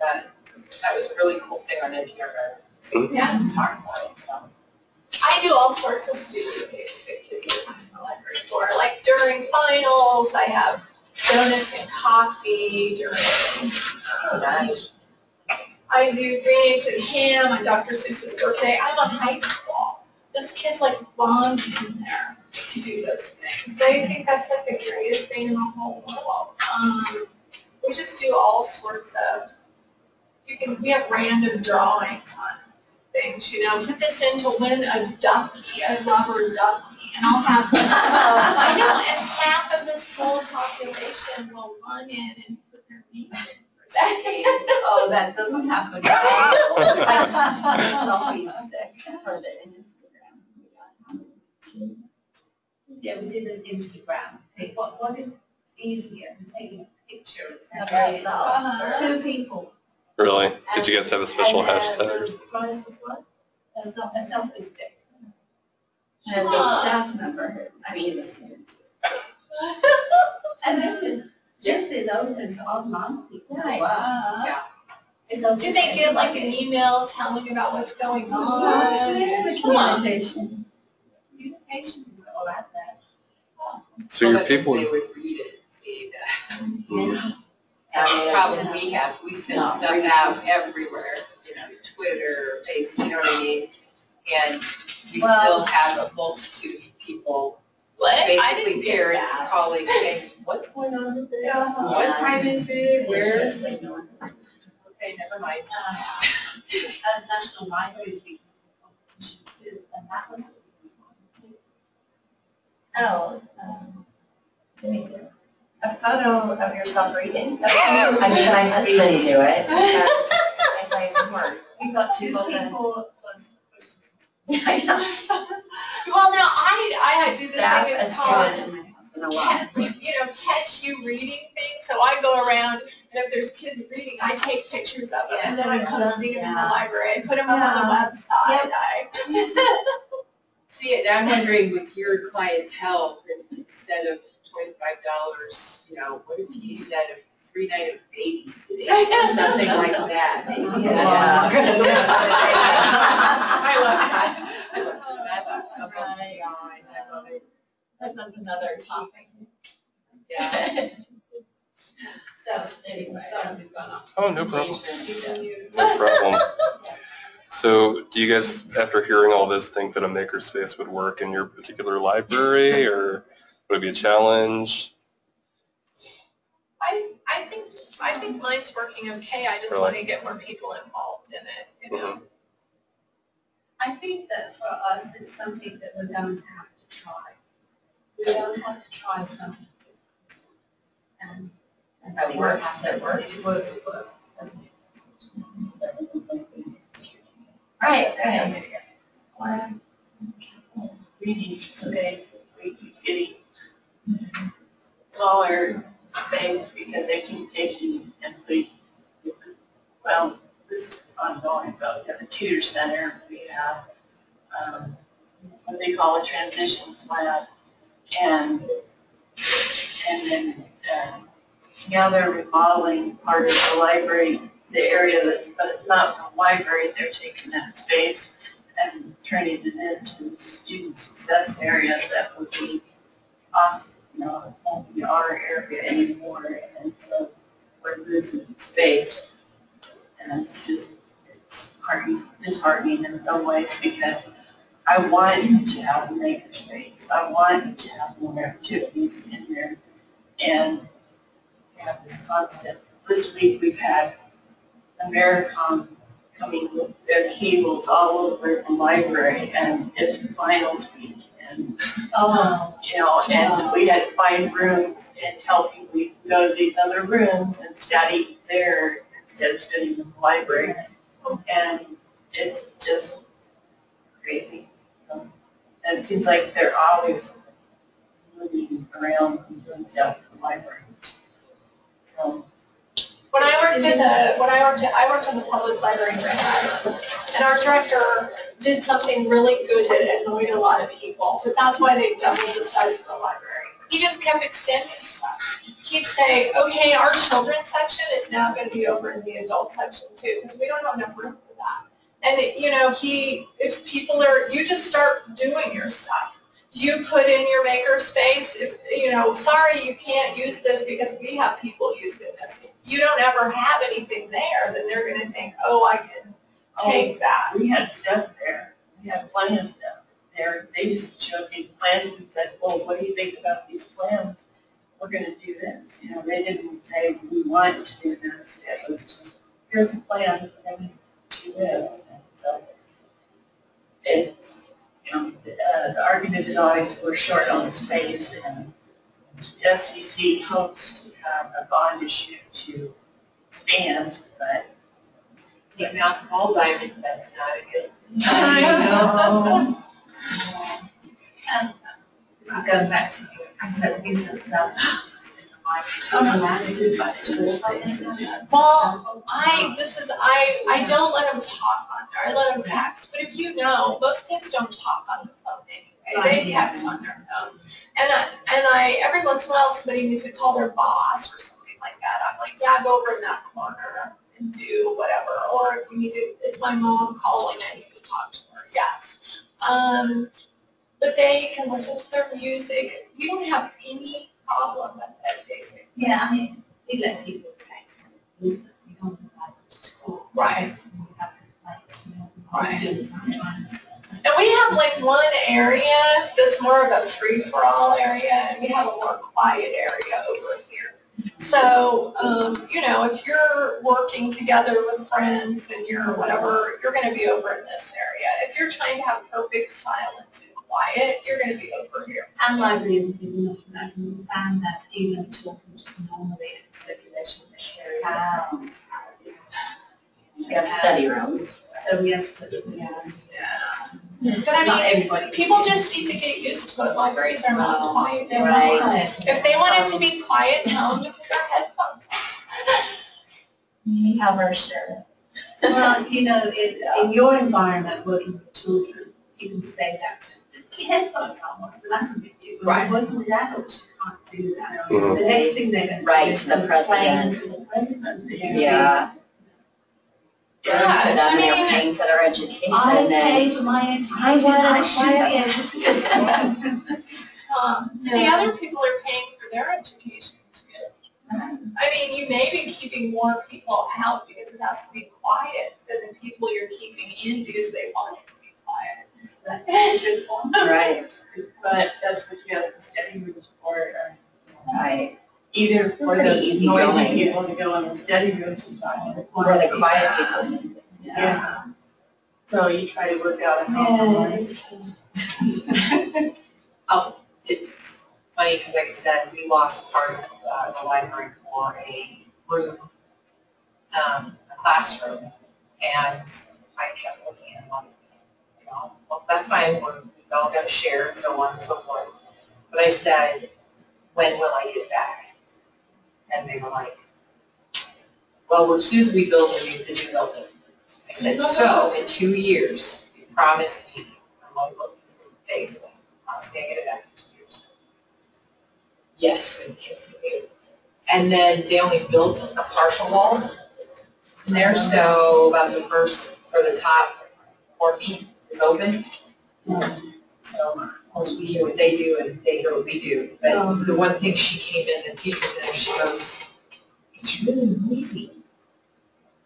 Speaker 4: but that was a really cool thing on NPR. So,
Speaker 3: Yeah.
Speaker 4: talk about it, so.
Speaker 3: I do all sorts of studio things that kids are coming to the library for. Like during finals, I have donuts and coffee during,
Speaker 4: Oh, nice.
Speaker 3: I do green eggs and ham on Dr. Seuss's birthday. I'm on high school. Those kids like bond in there to do those things. They think that's like the greatest thing in the whole world. Um, we just do all sorts of, can, we have random drawings on things, you know, put this in to win a ducky, a rubber ducky, and I'll have, I know, and half of the school population will run in and put their name in.
Speaker 5: Oh, that doesn't happen. Selfie's sick for the Instagram. Yeah, we did an Instagram. Hey, what, what is easier than taking a picture of yourself? Two people.
Speaker 2: Really? Did you guys have a special
Speaker 5: And, uh,
Speaker 2: hashtag? or
Speaker 5: the
Speaker 2: something?
Speaker 5: prize was what? A self- a selfie stick. And as a staff member, I mean, he's a student. And this is, this is open to all non-people as
Speaker 3: Right.
Speaker 5: well.
Speaker 4: Yeah.
Speaker 5: It's open
Speaker 3: Do they
Speaker 5: to
Speaker 3: get like an
Speaker 5: anybody.
Speaker 3: email telling about what's going
Speaker 5: Oh,
Speaker 3: on?
Speaker 5: it's a
Speaker 3: Come on.
Speaker 5: communication. Communication is all out there.
Speaker 2: So your
Speaker 4: Well, that
Speaker 2: people,
Speaker 4: They would read it and see that. That's the problem we have, we send
Speaker 5: No,
Speaker 4: stuff
Speaker 5: we-
Speaker 4: out everywhere, you know, Twitter, Facebook, you know what I mean? And we
Speaker 5: Well-
Speaker 4: still have a multitude of people,
Speaker 3: What?
Speaker 4: Basically parents calling, saying, what's going on with this?
Speaker 5: Yeah.
Speaker 4: What time is it? Where?
Speaker 5: It's just ignored.
Speaker 4: Okay, never mind.
Speaker 5: Uh, uh, National Library Week competition too, and that was.
Speaker 7: Oh, um, do a photo of yourself reading? I mean, my husband do it I work.
Speaker 5: We got two people plus.
Speaker 7: I know.
Speaker 3: Well, now I, I had to do this thing
Speaker 7: a
Speaker 3: it's called,
Speaker 7: student, and my husband a lot.
Speaker 3: catch- you know, catch you reading things. So I go around and if there's kids reading, I take pictures of them and then I post them in the library. I put them up on the uh-huh. website. I,
Speaker 4: See, and I'm wondering with your clientele, if instead of twenty-five dollars, you know, what if you said a free night of babysitting or something like that? maybe?
Speaker 5: Yeah.
Speaker 4: I love that. I love that. That's above and. I love it.
Speaker 5: That's another topic.
Speaker 4: Yeah.
Speaker 5: So anyway, sorry, we've gone off.
Speaker 2: oh, no problem, no problem. So do you guys, after hearing all this, think that a makerspace would work in your particular library or would it be a challenge?
Speaker 3: I, I think, I think mine's working okay. I just
Speaker 2: Really?
Speaker 3: want to get more people involved in it, you know?
Speaker 2: Mhm.
Speaker 5: I think that for us, it's something that we're going to have to try. We're going to have to try something different. And, and
Speaker 7: That
Speaker 5: see what
Speaker 7: works, that
Speaker 5: happens.
Speaker 7: works.
Speaker 5: It works, it works. doesn't it?
Speaker 7: Right, right.
Speaker 5: Um,
Speaker 8: we need some eggs, we keep getting smaller space because they keep taking and putting, well, this is ongoing, but we have the tutor center, we have, um, what they call a transitions lab, and, and then, um, now they're remodeling part of the library, the area that's, but it's not the library, they're taking that space and turning it into student success area that would be off, know, it won't be our area anymore, and so we're losing space. And it's just, it's heartening, disheartening in some ways because I want to have a maker space. I want to have more activities in there. And we have this constant, this week we've had Americom coming with their cables all over the library and it's finals week. And
Speaker 5: Oh,
Speaker 8: you know, and we had to find rooms and tell people we can go to these other rooms and study there instead of studying in the library. And it's just crazy. So, And it seems like they're always moving around and doing stuff in the library. So,
Speaker 3: When I worked in the, when I worked, I worked in the public library Rapids, and our director did something really good that annoyed a lot of people, but that's why they doubled the size of the library. He just kept extending stuff. He'd say, okay, our children's section is now gonna be over in the adult section too, because we don't have enough room for that. And, it- you know, he, if people are, you just start doing your stuff. You put in your maker space, if, you know, sorry, you can't use this because we have people using this. You don't ever have anything there, then they're gonna think, oh, I can oh, take that.
Speaker 8: we had stuff there. We had plenty of stuff there. They just showed me plans and said, well, what do you think about these plans? We're gonna do this. You know, they didn't say, we want to do this. It was just, here's the plan, we're gonna do this. And so it's, know, uh, the argument is always we're short on space and SCC hopes to have a bond issue to expand, but
Speaker 4: Taking out the ball diamond, that's not a good.
Speaker 8: I know.
Speaker 5: um, this is going back to your, so use of self.
Speaker 3: Well, I, this is, I, I don't let them talk on there, I let them text, but if you know, most kids don't talk on the phone anyway, they text on their phone. And I, and I, every once in a while, somebody needs to call their boss or something like that, I'm like, yeah, go over in that corner and do whatever, or if you need to, it's my mom calling, I need to talk to her, yes. Um, but they can listen to their music, we don't have any problem with that, basically.
Speaker 5: Yeah, I mean, we let people text and listen, we don't allow them to talk.
Speaker 3: Right.
Speaker 5: because We have complaints, you know, from
Speaker 3: Right.
Speaker 5: students sometimes.
Speaker 3: And we have like one area that's more of a free-for-all area, and we have a more quiet area over here. So, um, you know, if you're working together with friends and you're whatever, you're gonna be over in this area. If you're trying to have perfect silence and quiet, you're gonna be over here.
Speaker 5: And libraries have been looking at and we found that even talking just normally in circulation, sounds.
Speaker 7: We have study rooms.
Speaker 5: So we have study, yeah. yeah.
Speaker 3: But I mean,
Speaker 5: everybody.
Speaker 3: people just need to get used to it. Libraries are not oh, quiet. They're
Speaker 7: Right.
Speaker 3: If they wanted to be quiet, tell them to put their headphones on.
Speaker 7: We have our share.
Speaker 5: Well, you know, in, in your environment, working with children, you can say that to them. Just put your headphones on, what's the matter with? When
Speaker 3: Right.
Speaker 5: you're working with adults, you can't do that.
Speaker 2: Mhm.
Speaker 5: The next thing they're going to do
Speaker 7: Right,
Speaker 5: is
Speaker 7: the
Speaker 5: complain
Speaker 7: president.
Speaker 5: to the president. that you
Speaker 7: Yeah.
Speaker 3: Yeah,
Speaker 7: to them,
Speaker 3: I
Speaker 7: they're
Speaker 3: mean-
Speaker 7: paying for their education
Speaker 5: I pay for my education,
Speaker 7: I want
Speaker 5: I
Speaker 7: it
Speaker 5: should be
Speaker 7: quiet.
Speaker 5: able to do that.
Speaker 3: Um, the other people are paying for their education too. I mean, you may be keeping more people out because it has to be quiet than the people you're keeping in because they want it to be quiet. Good.
Speaker 7: Right,
Speaker 8: But that's what you have the study rooms for, uh,
Speaker 7: right.
Speaker 8: either for
Speaker 7: Pretty
Speaker 8: the
Speaker 7: easy
Speaker 8: noisy
Speaker 7: going.
Speaker 8: people to go in the study rooms talk.
Speaker 7: Or the quiet people.
Speaker 8: Yeah. So you try to work out a compromise.
Speaker 4: Oh, it's funny, because like I said, we lost part of uh, the library for a room, um, a classroom, and I kept looking at you know, well, that's fine, we're, we've all got to share and so on and so forth. But I said, when will I get back? And they were like, well, as soon as we build the new, new building. I said, so in two years, you promise me, I'm like looking for face, I'm gonna get it back in two years. Yes, and kids. And then they only built a partial wall in there, so about the first, or the top four feet is open. So, of course, we hear what they do and they hear what we do. But oh. the one thing she came in, the teacher said, she goes, it's really noisy.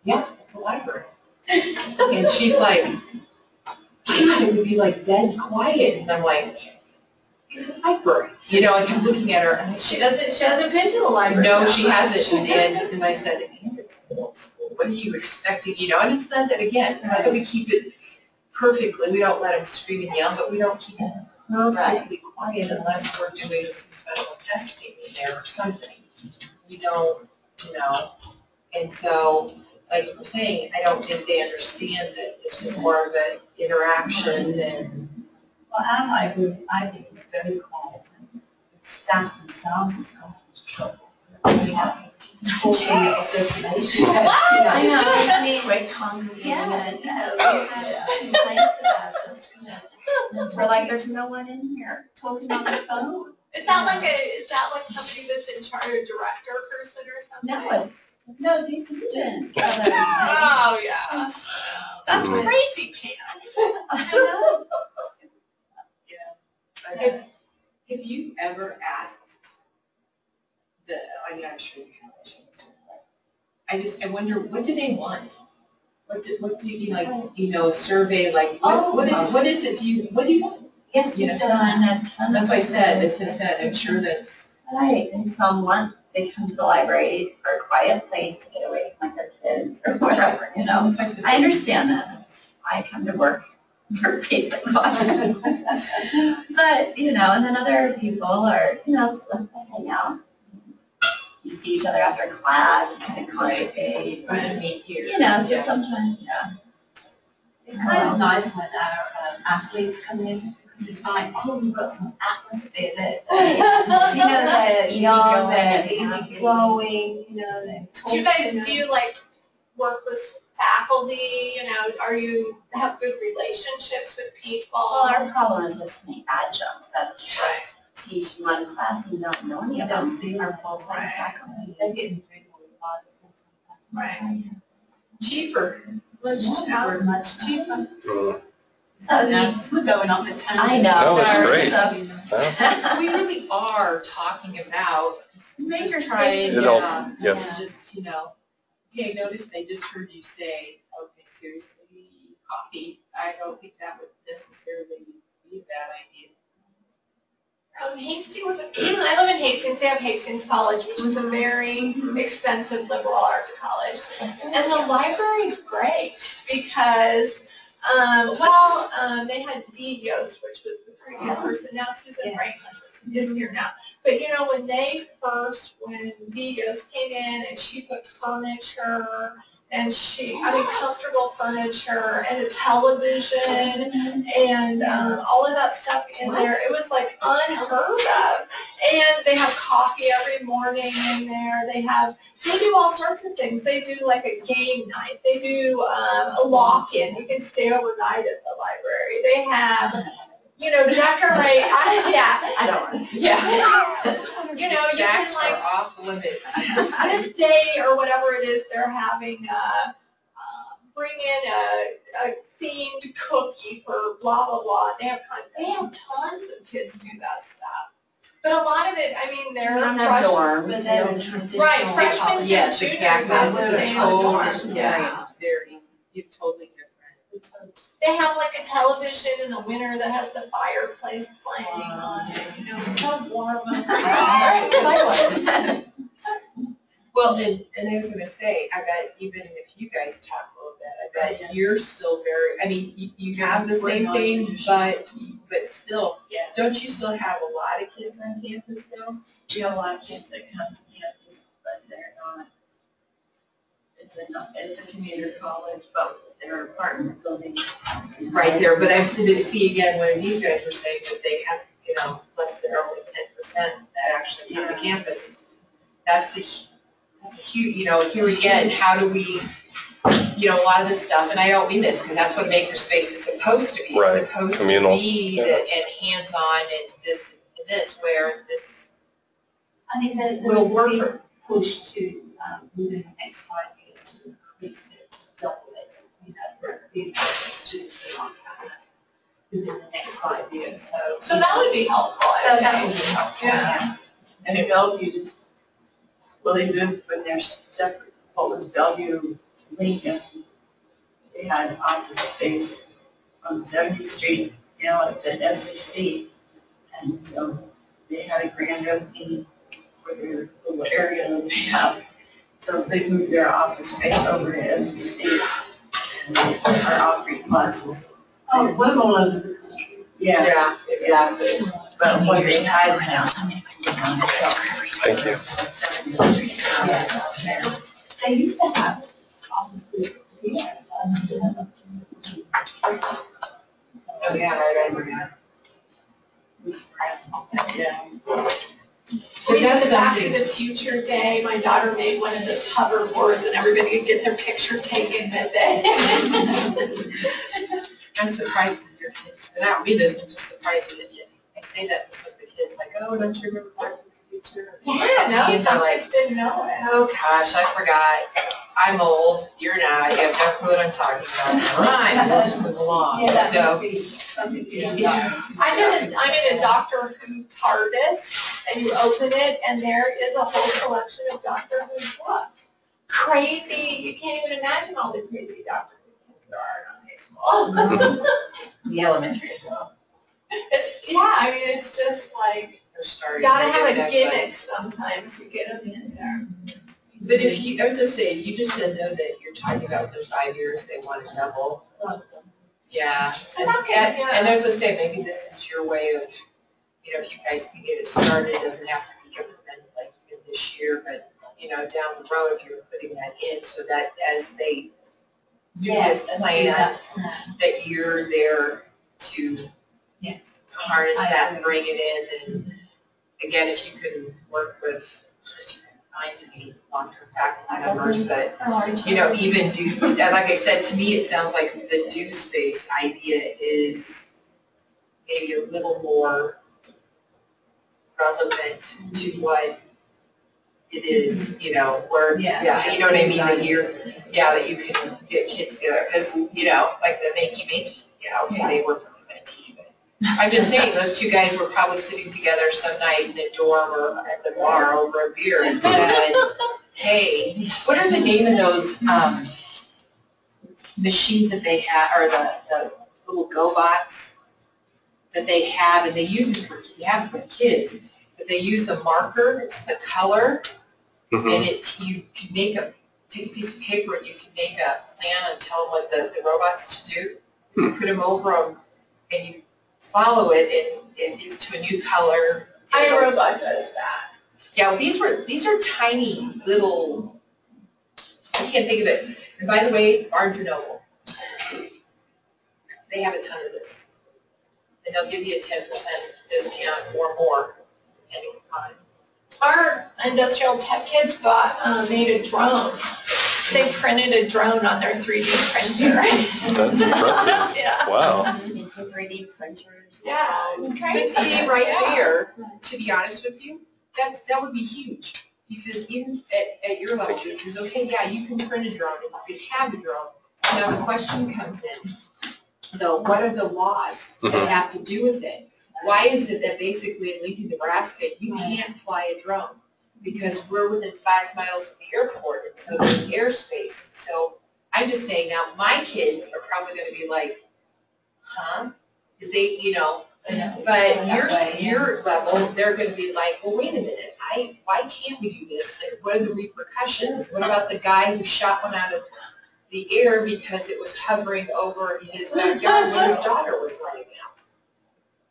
Speaker 4: Yeah, it's a library. And she's like, thought it would be like dead quiet. And I'm like, it's a library. You know, and I kept looking at her and
Speaker 3: She doesn't, she hasn't been to the library.
Speaker 4: no, she hasn't. And, and I said, and it's middle school. What are you expecting? You know, and it's not that, again, it's not that we keep it perfectly. We don't let them scream and yell, but we don't keep it perfectly quiet unless we're doing some special testing in there or something. We don't, you know, and so, like you were saying, I don't think they understand that this is more of an interaction and,
Speaker 5: Well, our library, I think is very quiet. And the staff themselves is not in trouble. We have totally.
Speaker 3: I know.
Speaker 5: I mean, great congregation, you know, we have complaints about us, you know. We're like, there's no one in here talking on the phone.
Speaker 3: Is that like a, is that like somebody that's in charge, a director person or something?
Speaker 5: No, it's, no, these are students.
Speaker 3: Oh, yeah. That's
Speaker 2: Mhm.
Speaker 3: crazy pants.
Speaker 5: I know.
Speaker 4: Have, have you ever asked the, I mean, I'm sure you have, I shouldn't say that. I just, I wonder, what do they want? What do, what do you, like, you know, a survey, like, what, oh, what, is- what is it, do you, what do you want?
Speaker 5: Yes,
Speaker 4: You
Speaker 5: we've
Speaker 4: know,
Speaker 5: done a ton.
Speaker 4: That's why I said, as I said, I'm sure that's,
Speaker 5: Right, and some want, they come to the library for a quiet place to get away from their kids or whatever, you know.
Speaker 4: that's why I said.
Speaker 5: I understand that, I come to work for basic. But, you know, and then other people are, you know, they hang out. You see each other after class, kind of congregate,
Speaker 4: Right, to meet here.
Speaker 5: you know, so
Speaker 4: Yeah.
Speaker 5: sometimes, yeah.
Speaker 9: It's kind of nice when our um, athletes come in, because it's like, oh, we've got some atmosphere that, you know, they're young, they're easy going, you know, they're
Speaker 3: Do you guys, do you like work with faculty, you know, are you, have good relationships with people?
Speaker 5: Well, our problem is with many adjuncts that
Speaker 3: Right.
Speaker 5: Teach one class and don't know any
Speaker 9: You
Speaker 5: of
Speaker 9: don't
Speaker 5: them.
Speaker 9: see
Speaker 5: Our full-time
Speaker 3: Right.
Speaker 5: faculty.
Speaker 9: They're getting paid for the positive.
Speaker 3: Right.
Speaker 4: Cheaper.
Speaker 9: Much cheaper, much cheaper.
Speaker 5: So
Speaker 9: Now,
Speaker 5: needs,
Speaker 9: we're going off the tangent.
Speaker 5: I know.
Speaker 2: No, it's great.
Speaker 5: So-
Speaker 4: We really are talking about,
Speaker 5: major
Speaker 4: just trying,
Speaker 2: It'll-
Speaker 4: yeah, uh,
Speaker 2: yes.
Speaker 4: just, you know, okay, notice I just heard you say, okay, seriously, coffee, I don't think that would necessarily be a bad idea.
Speaker 3: Um, Hastings, I live in Hastings, they have Hastings College, which is a very expensive liberal arts college. And the library's great because, um, well, um, they had Dee Yost, which was the previous person, now Susan
Speaker 9: Yeah.
Speaker 3: Franklin is, is here now. But you know, when they first, when Dee Yost came in and she put furniture and she, I mean, comfortable furniture and a television and um, all of that stuff in there. It was like unheard of. And they have coffee every morning in there. They have, they do all sorts of things. They do like a game night. They do um, a lock-in. You can stay overnight at the library. They have, you know, decorate. I, yeah.
Speaker 5: I don't.
Speaker 4: Yeah.
Speaker 3: You know, you
Speaker 4: Stacks
Speaker 3: can,
Speaker 4: are
Speaker 3: like-
Speaker 4: off limits.
Speaker 3: this day or whatever it is, they're having uh, uh, bring in a, a themed cookie for blah blah blah. They have kind they have tons of kids do that stuff. But a lot of it, I mean, they're
Speaker 5: We don't have
Speaker 3: fresh-
Speaker 5: dorms.
Speaker 9: But they're
Speaker 5: don't-
Speaker 9: traditional.
Speaker 3: right freshmen
Speaker 9: college.
Speaker 3: to
Speaker 4: Yes,
Speaker 3: juniors.
Speaker 4: exactly.
Speaker 3: That's the
Speaker 9: We're
Speaker 3: same
Speaker 9: totally
Speaker 3: dorms.
Speaker 9: different.
Speaker 3: Yeah.
Speaker 4: Very, you're totally different.
Speaker 3: They have like a television in the winter that has the fireplace playing on it. You know, it's so warm.
Speaker 4: Well, and, and I was gonna say, I bet even if you guys talk a little bit, I bet you're still very, I mean, you, you have the
Speaker 8: We're
Speaker 4: same
Speaker 8: not
Speaker 4: thing,
Speaker 8: finished.
Speaker 4: but, but still,
Speaker 8: Yeah.
Speaker 4: don't you still have a lot of kids on campus still?
Speaker 8: We have a lot of kids that come to campus, but they're not, it's a, not- it's a commuter college, but they're apartment buildings.
Speaker 4: Right there, but I'm saying to see again, when these guys were saying that they have, you know, less than only ten percent that actually come to campus. That's a, hu- that's a huge, you know, here again, how do we, you know, a lot of this stuff, and I don't mean this, because that's what makerspace is supposed to be.
Speaker 2: Right,
Speaker 4: It's supposed to
Speaker 2: communal,
Speaker 4: be
Speaker 2: yeah.
Speaker 4: that, and hands-on and this, and this, where this
Speaker 5: I mean, there, there
Speaker 4: will
Speaker 5: was a
Speaker 4: work
Speaker 5: big
Speaker 4: for,
Speaker 5: push to, um, within the next five years to increase it, to double it, you know, the students that are on campus within the next five years, so.
Speaker 3: So that would be helpful,
Speaker 5: So that would be helpful,
Speaker 3: Yeah.
Speaker 8: And at Bellevue, just, well, they moved when they're separate, what was Bellevue, Lincoln. They had office space on Seventy Street, now it's at SCC. And so they had a grand opening for their little area that they have. So they moved their office space over to SCC. And they are offering classes.
Speaker 5: Oh, we're all over the country.
Speaker 8: Yeah,
Speaker 4: yeah, exactly.
Speaker 8: but what they had now.
Speaker 2: Thank you.
Speaker 5: Yeah. They used to have offices here. um,
Speaker 4: Oh, yeah, I remember that.
Speaker 8: Yeah.
Speaker 3: We did
Speaker 4: that's
Speaker 3: the Back to
Speaker 4: something-
Speaker 3: the Future Day, my daughter made one of those hoverboards and everybody could get their picture taken with it.
Speaker 4: I'm surprised that your kids, and I don't mean this, I'm just surprised that you, I say that to some of the kids, like, oh, don't you remember Back to the Future?
Speaker 3: Yeah, no,
Speaker 4: Kids
Speaker 3: some
Speaker 4: like,
Speaker 3: kids didn't know it.
Speaker 4: oh gosh, I forgot, I'm old, you're not, you have no clue what I'm talking about, fine, we'll just move along,
Speaker 5: Yeah, that
Speaker 4: so.
Speaker 5: be something. to do.
Speaker 4: Yeah.
Speaker 3: I did a, I'm in a Doctor Who TARDIS, and you open it, and there is a whole collection of Doctor Who books. Crazy, you can't even imagine all the crazy Doctor Who kids there are in high school. Mm-hmm.
Speaker 4: The elementary as well.
Speaker 3: It's, yeah, I mean, it's just like,
Speaker 4: They're starting.
Speaker 3: You gotta have a gimmick sometimes to get them in there.
Speaker 4: But if you, I was gonna say, you just said though that you're talking about for five years, they want to double. Yeah.
Speaker 3: So
Speaker 4: And
Speaker 3: can-
Speaker 4: that-
Speaker 3: yeah.
Speaker 4: And there's a say, maybe this is your way of, you know, if you guys can get it started, it doesn't have to be implemented like even this year, but, you know, down the road, if you're putting that in, so that as they do
Speaker 5: Yes,
Speaker 4: this
Speaker 5: and do
Speaker 4: plan,
Speaker 5: that.
Speaker 4: that you're there to
Speaker 5: Yes.
Speaker 4: harness
Speaker 5: I
Speaker 4: that and bring it in, and again, if you can work with, if you can find any long-term faculty members, but oh, you know, even do, and like I said, to me, it sounds like the Do Space idea is maybe a little more relevant to mm-hmm. what it is, mm-hmm. you know, where,
Speaker 5: Yeah.
Speaker 4: yeah, you know what I mean, that you're, yeah, that you can get kids together, because, you know, like the Makey Makey, yeah, okay, they were from a team. I'm just saying, those two guys were probably sitting together some night in the dorm or at the bar over a beer and said, hey, what are the name of those, um, machines that they have, or the, the little GoBots that they have, and they use it for, you have it with kids, but they use a marker, it's the color,
Speaker 2: Mhm.
Speaker 4: and it, you can make a, take a piece of paper and you can make a plan and tell them what the, the robots to do. You put them over them and you follow it and, and it's to a new color.
Speaker 3: iRobot does that.
Speaker 4: Yeah, these were, these are tiny little, I can't think of it. And by the way, Barnes and Noble, they have a ton of this. And they'll give you a ten percent discount or more, depending on.
Speaker 3: Our industrial tech kids bought, uh, made a drone. They printed a drone on their 3D printer.
Speaker 2: That's impressive.
Speaker 3: Yeah,
Speaker 2: Wow.
Speaker 7: Three D printers.
Speaker 3: yeah, it's
Speaker 4: But
Speaker 3: crazy.
Speaker 4: see, right
Speaker 3: Yeah.
Speaker 4: there, to be honest with you, that's, that would be huge. Because even at, at your level, because, okay, yeah, you can print a drone, and you can have a drone. Now, the question comes in, though, what are the laws that
Speaker 2: Mhm.
Speaker 4: have to do with it? Why is it that basically in Lincoln, Nebraska, you can't fly a drone? Because we're within five miles of the airport, and so there's airspace. So I'm just saying now, my kids are probably gonna be like, huh? Because they, you know, but your, your level, they're gonna be like, well, wait a minute, I, why can't we do this? What are the repercussions? What about the guy who shot one out of the air because it was hovering over his backyard when his daughter was letting out?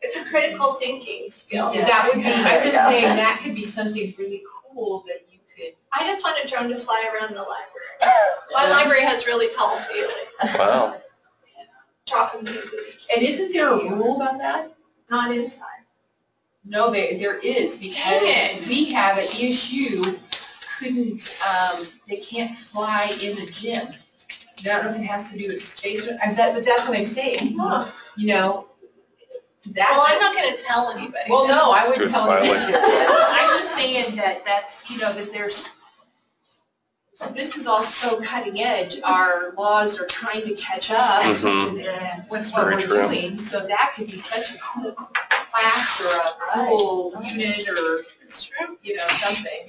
Speaker 3: It's a critical thinking skill.
Speaker 4: That would be, I'm just
Speaker 3: Yeah.
Speaker 4: saying, that could be something really cool that you could,
Speaker 3: I just want a drone to fly around the library. My library has really tall ceilings,
Speaker 2: Wow.
Speaker 3: Dropping pieces,
Speaker 4: and isn't there a rule about that?
Speaker 3: not inside.
Speaker 4: No, there, there is, because
Speaker 3: Dang
Speaker 4: we have at ESU, couldn't, um, they can't fly in the gym. I don't know if it has to do with space or, I bet, but that's what I'm saying, you know, that.
Speaker 3: Well, I'm not gonna tell anybody.
Speaker 4: Well, no, I wouldn't
Speaker 2: It's
Speaker 4: tell
Speaker 2: good
Speaker 4: them. I'm just saying that that's, you know, that there's, this is all so cutting edge, our laws are trying to catch up
Speaker 2: Mhm.
Speaker 4: with what
Speaker 2: Very
Speaker 4: we're
Speaker 2: true.
Speaker 4: doing, so that could be such a cool class or a cool unit or,
Speaker 3: It's true.
Speaker 4: you know, something.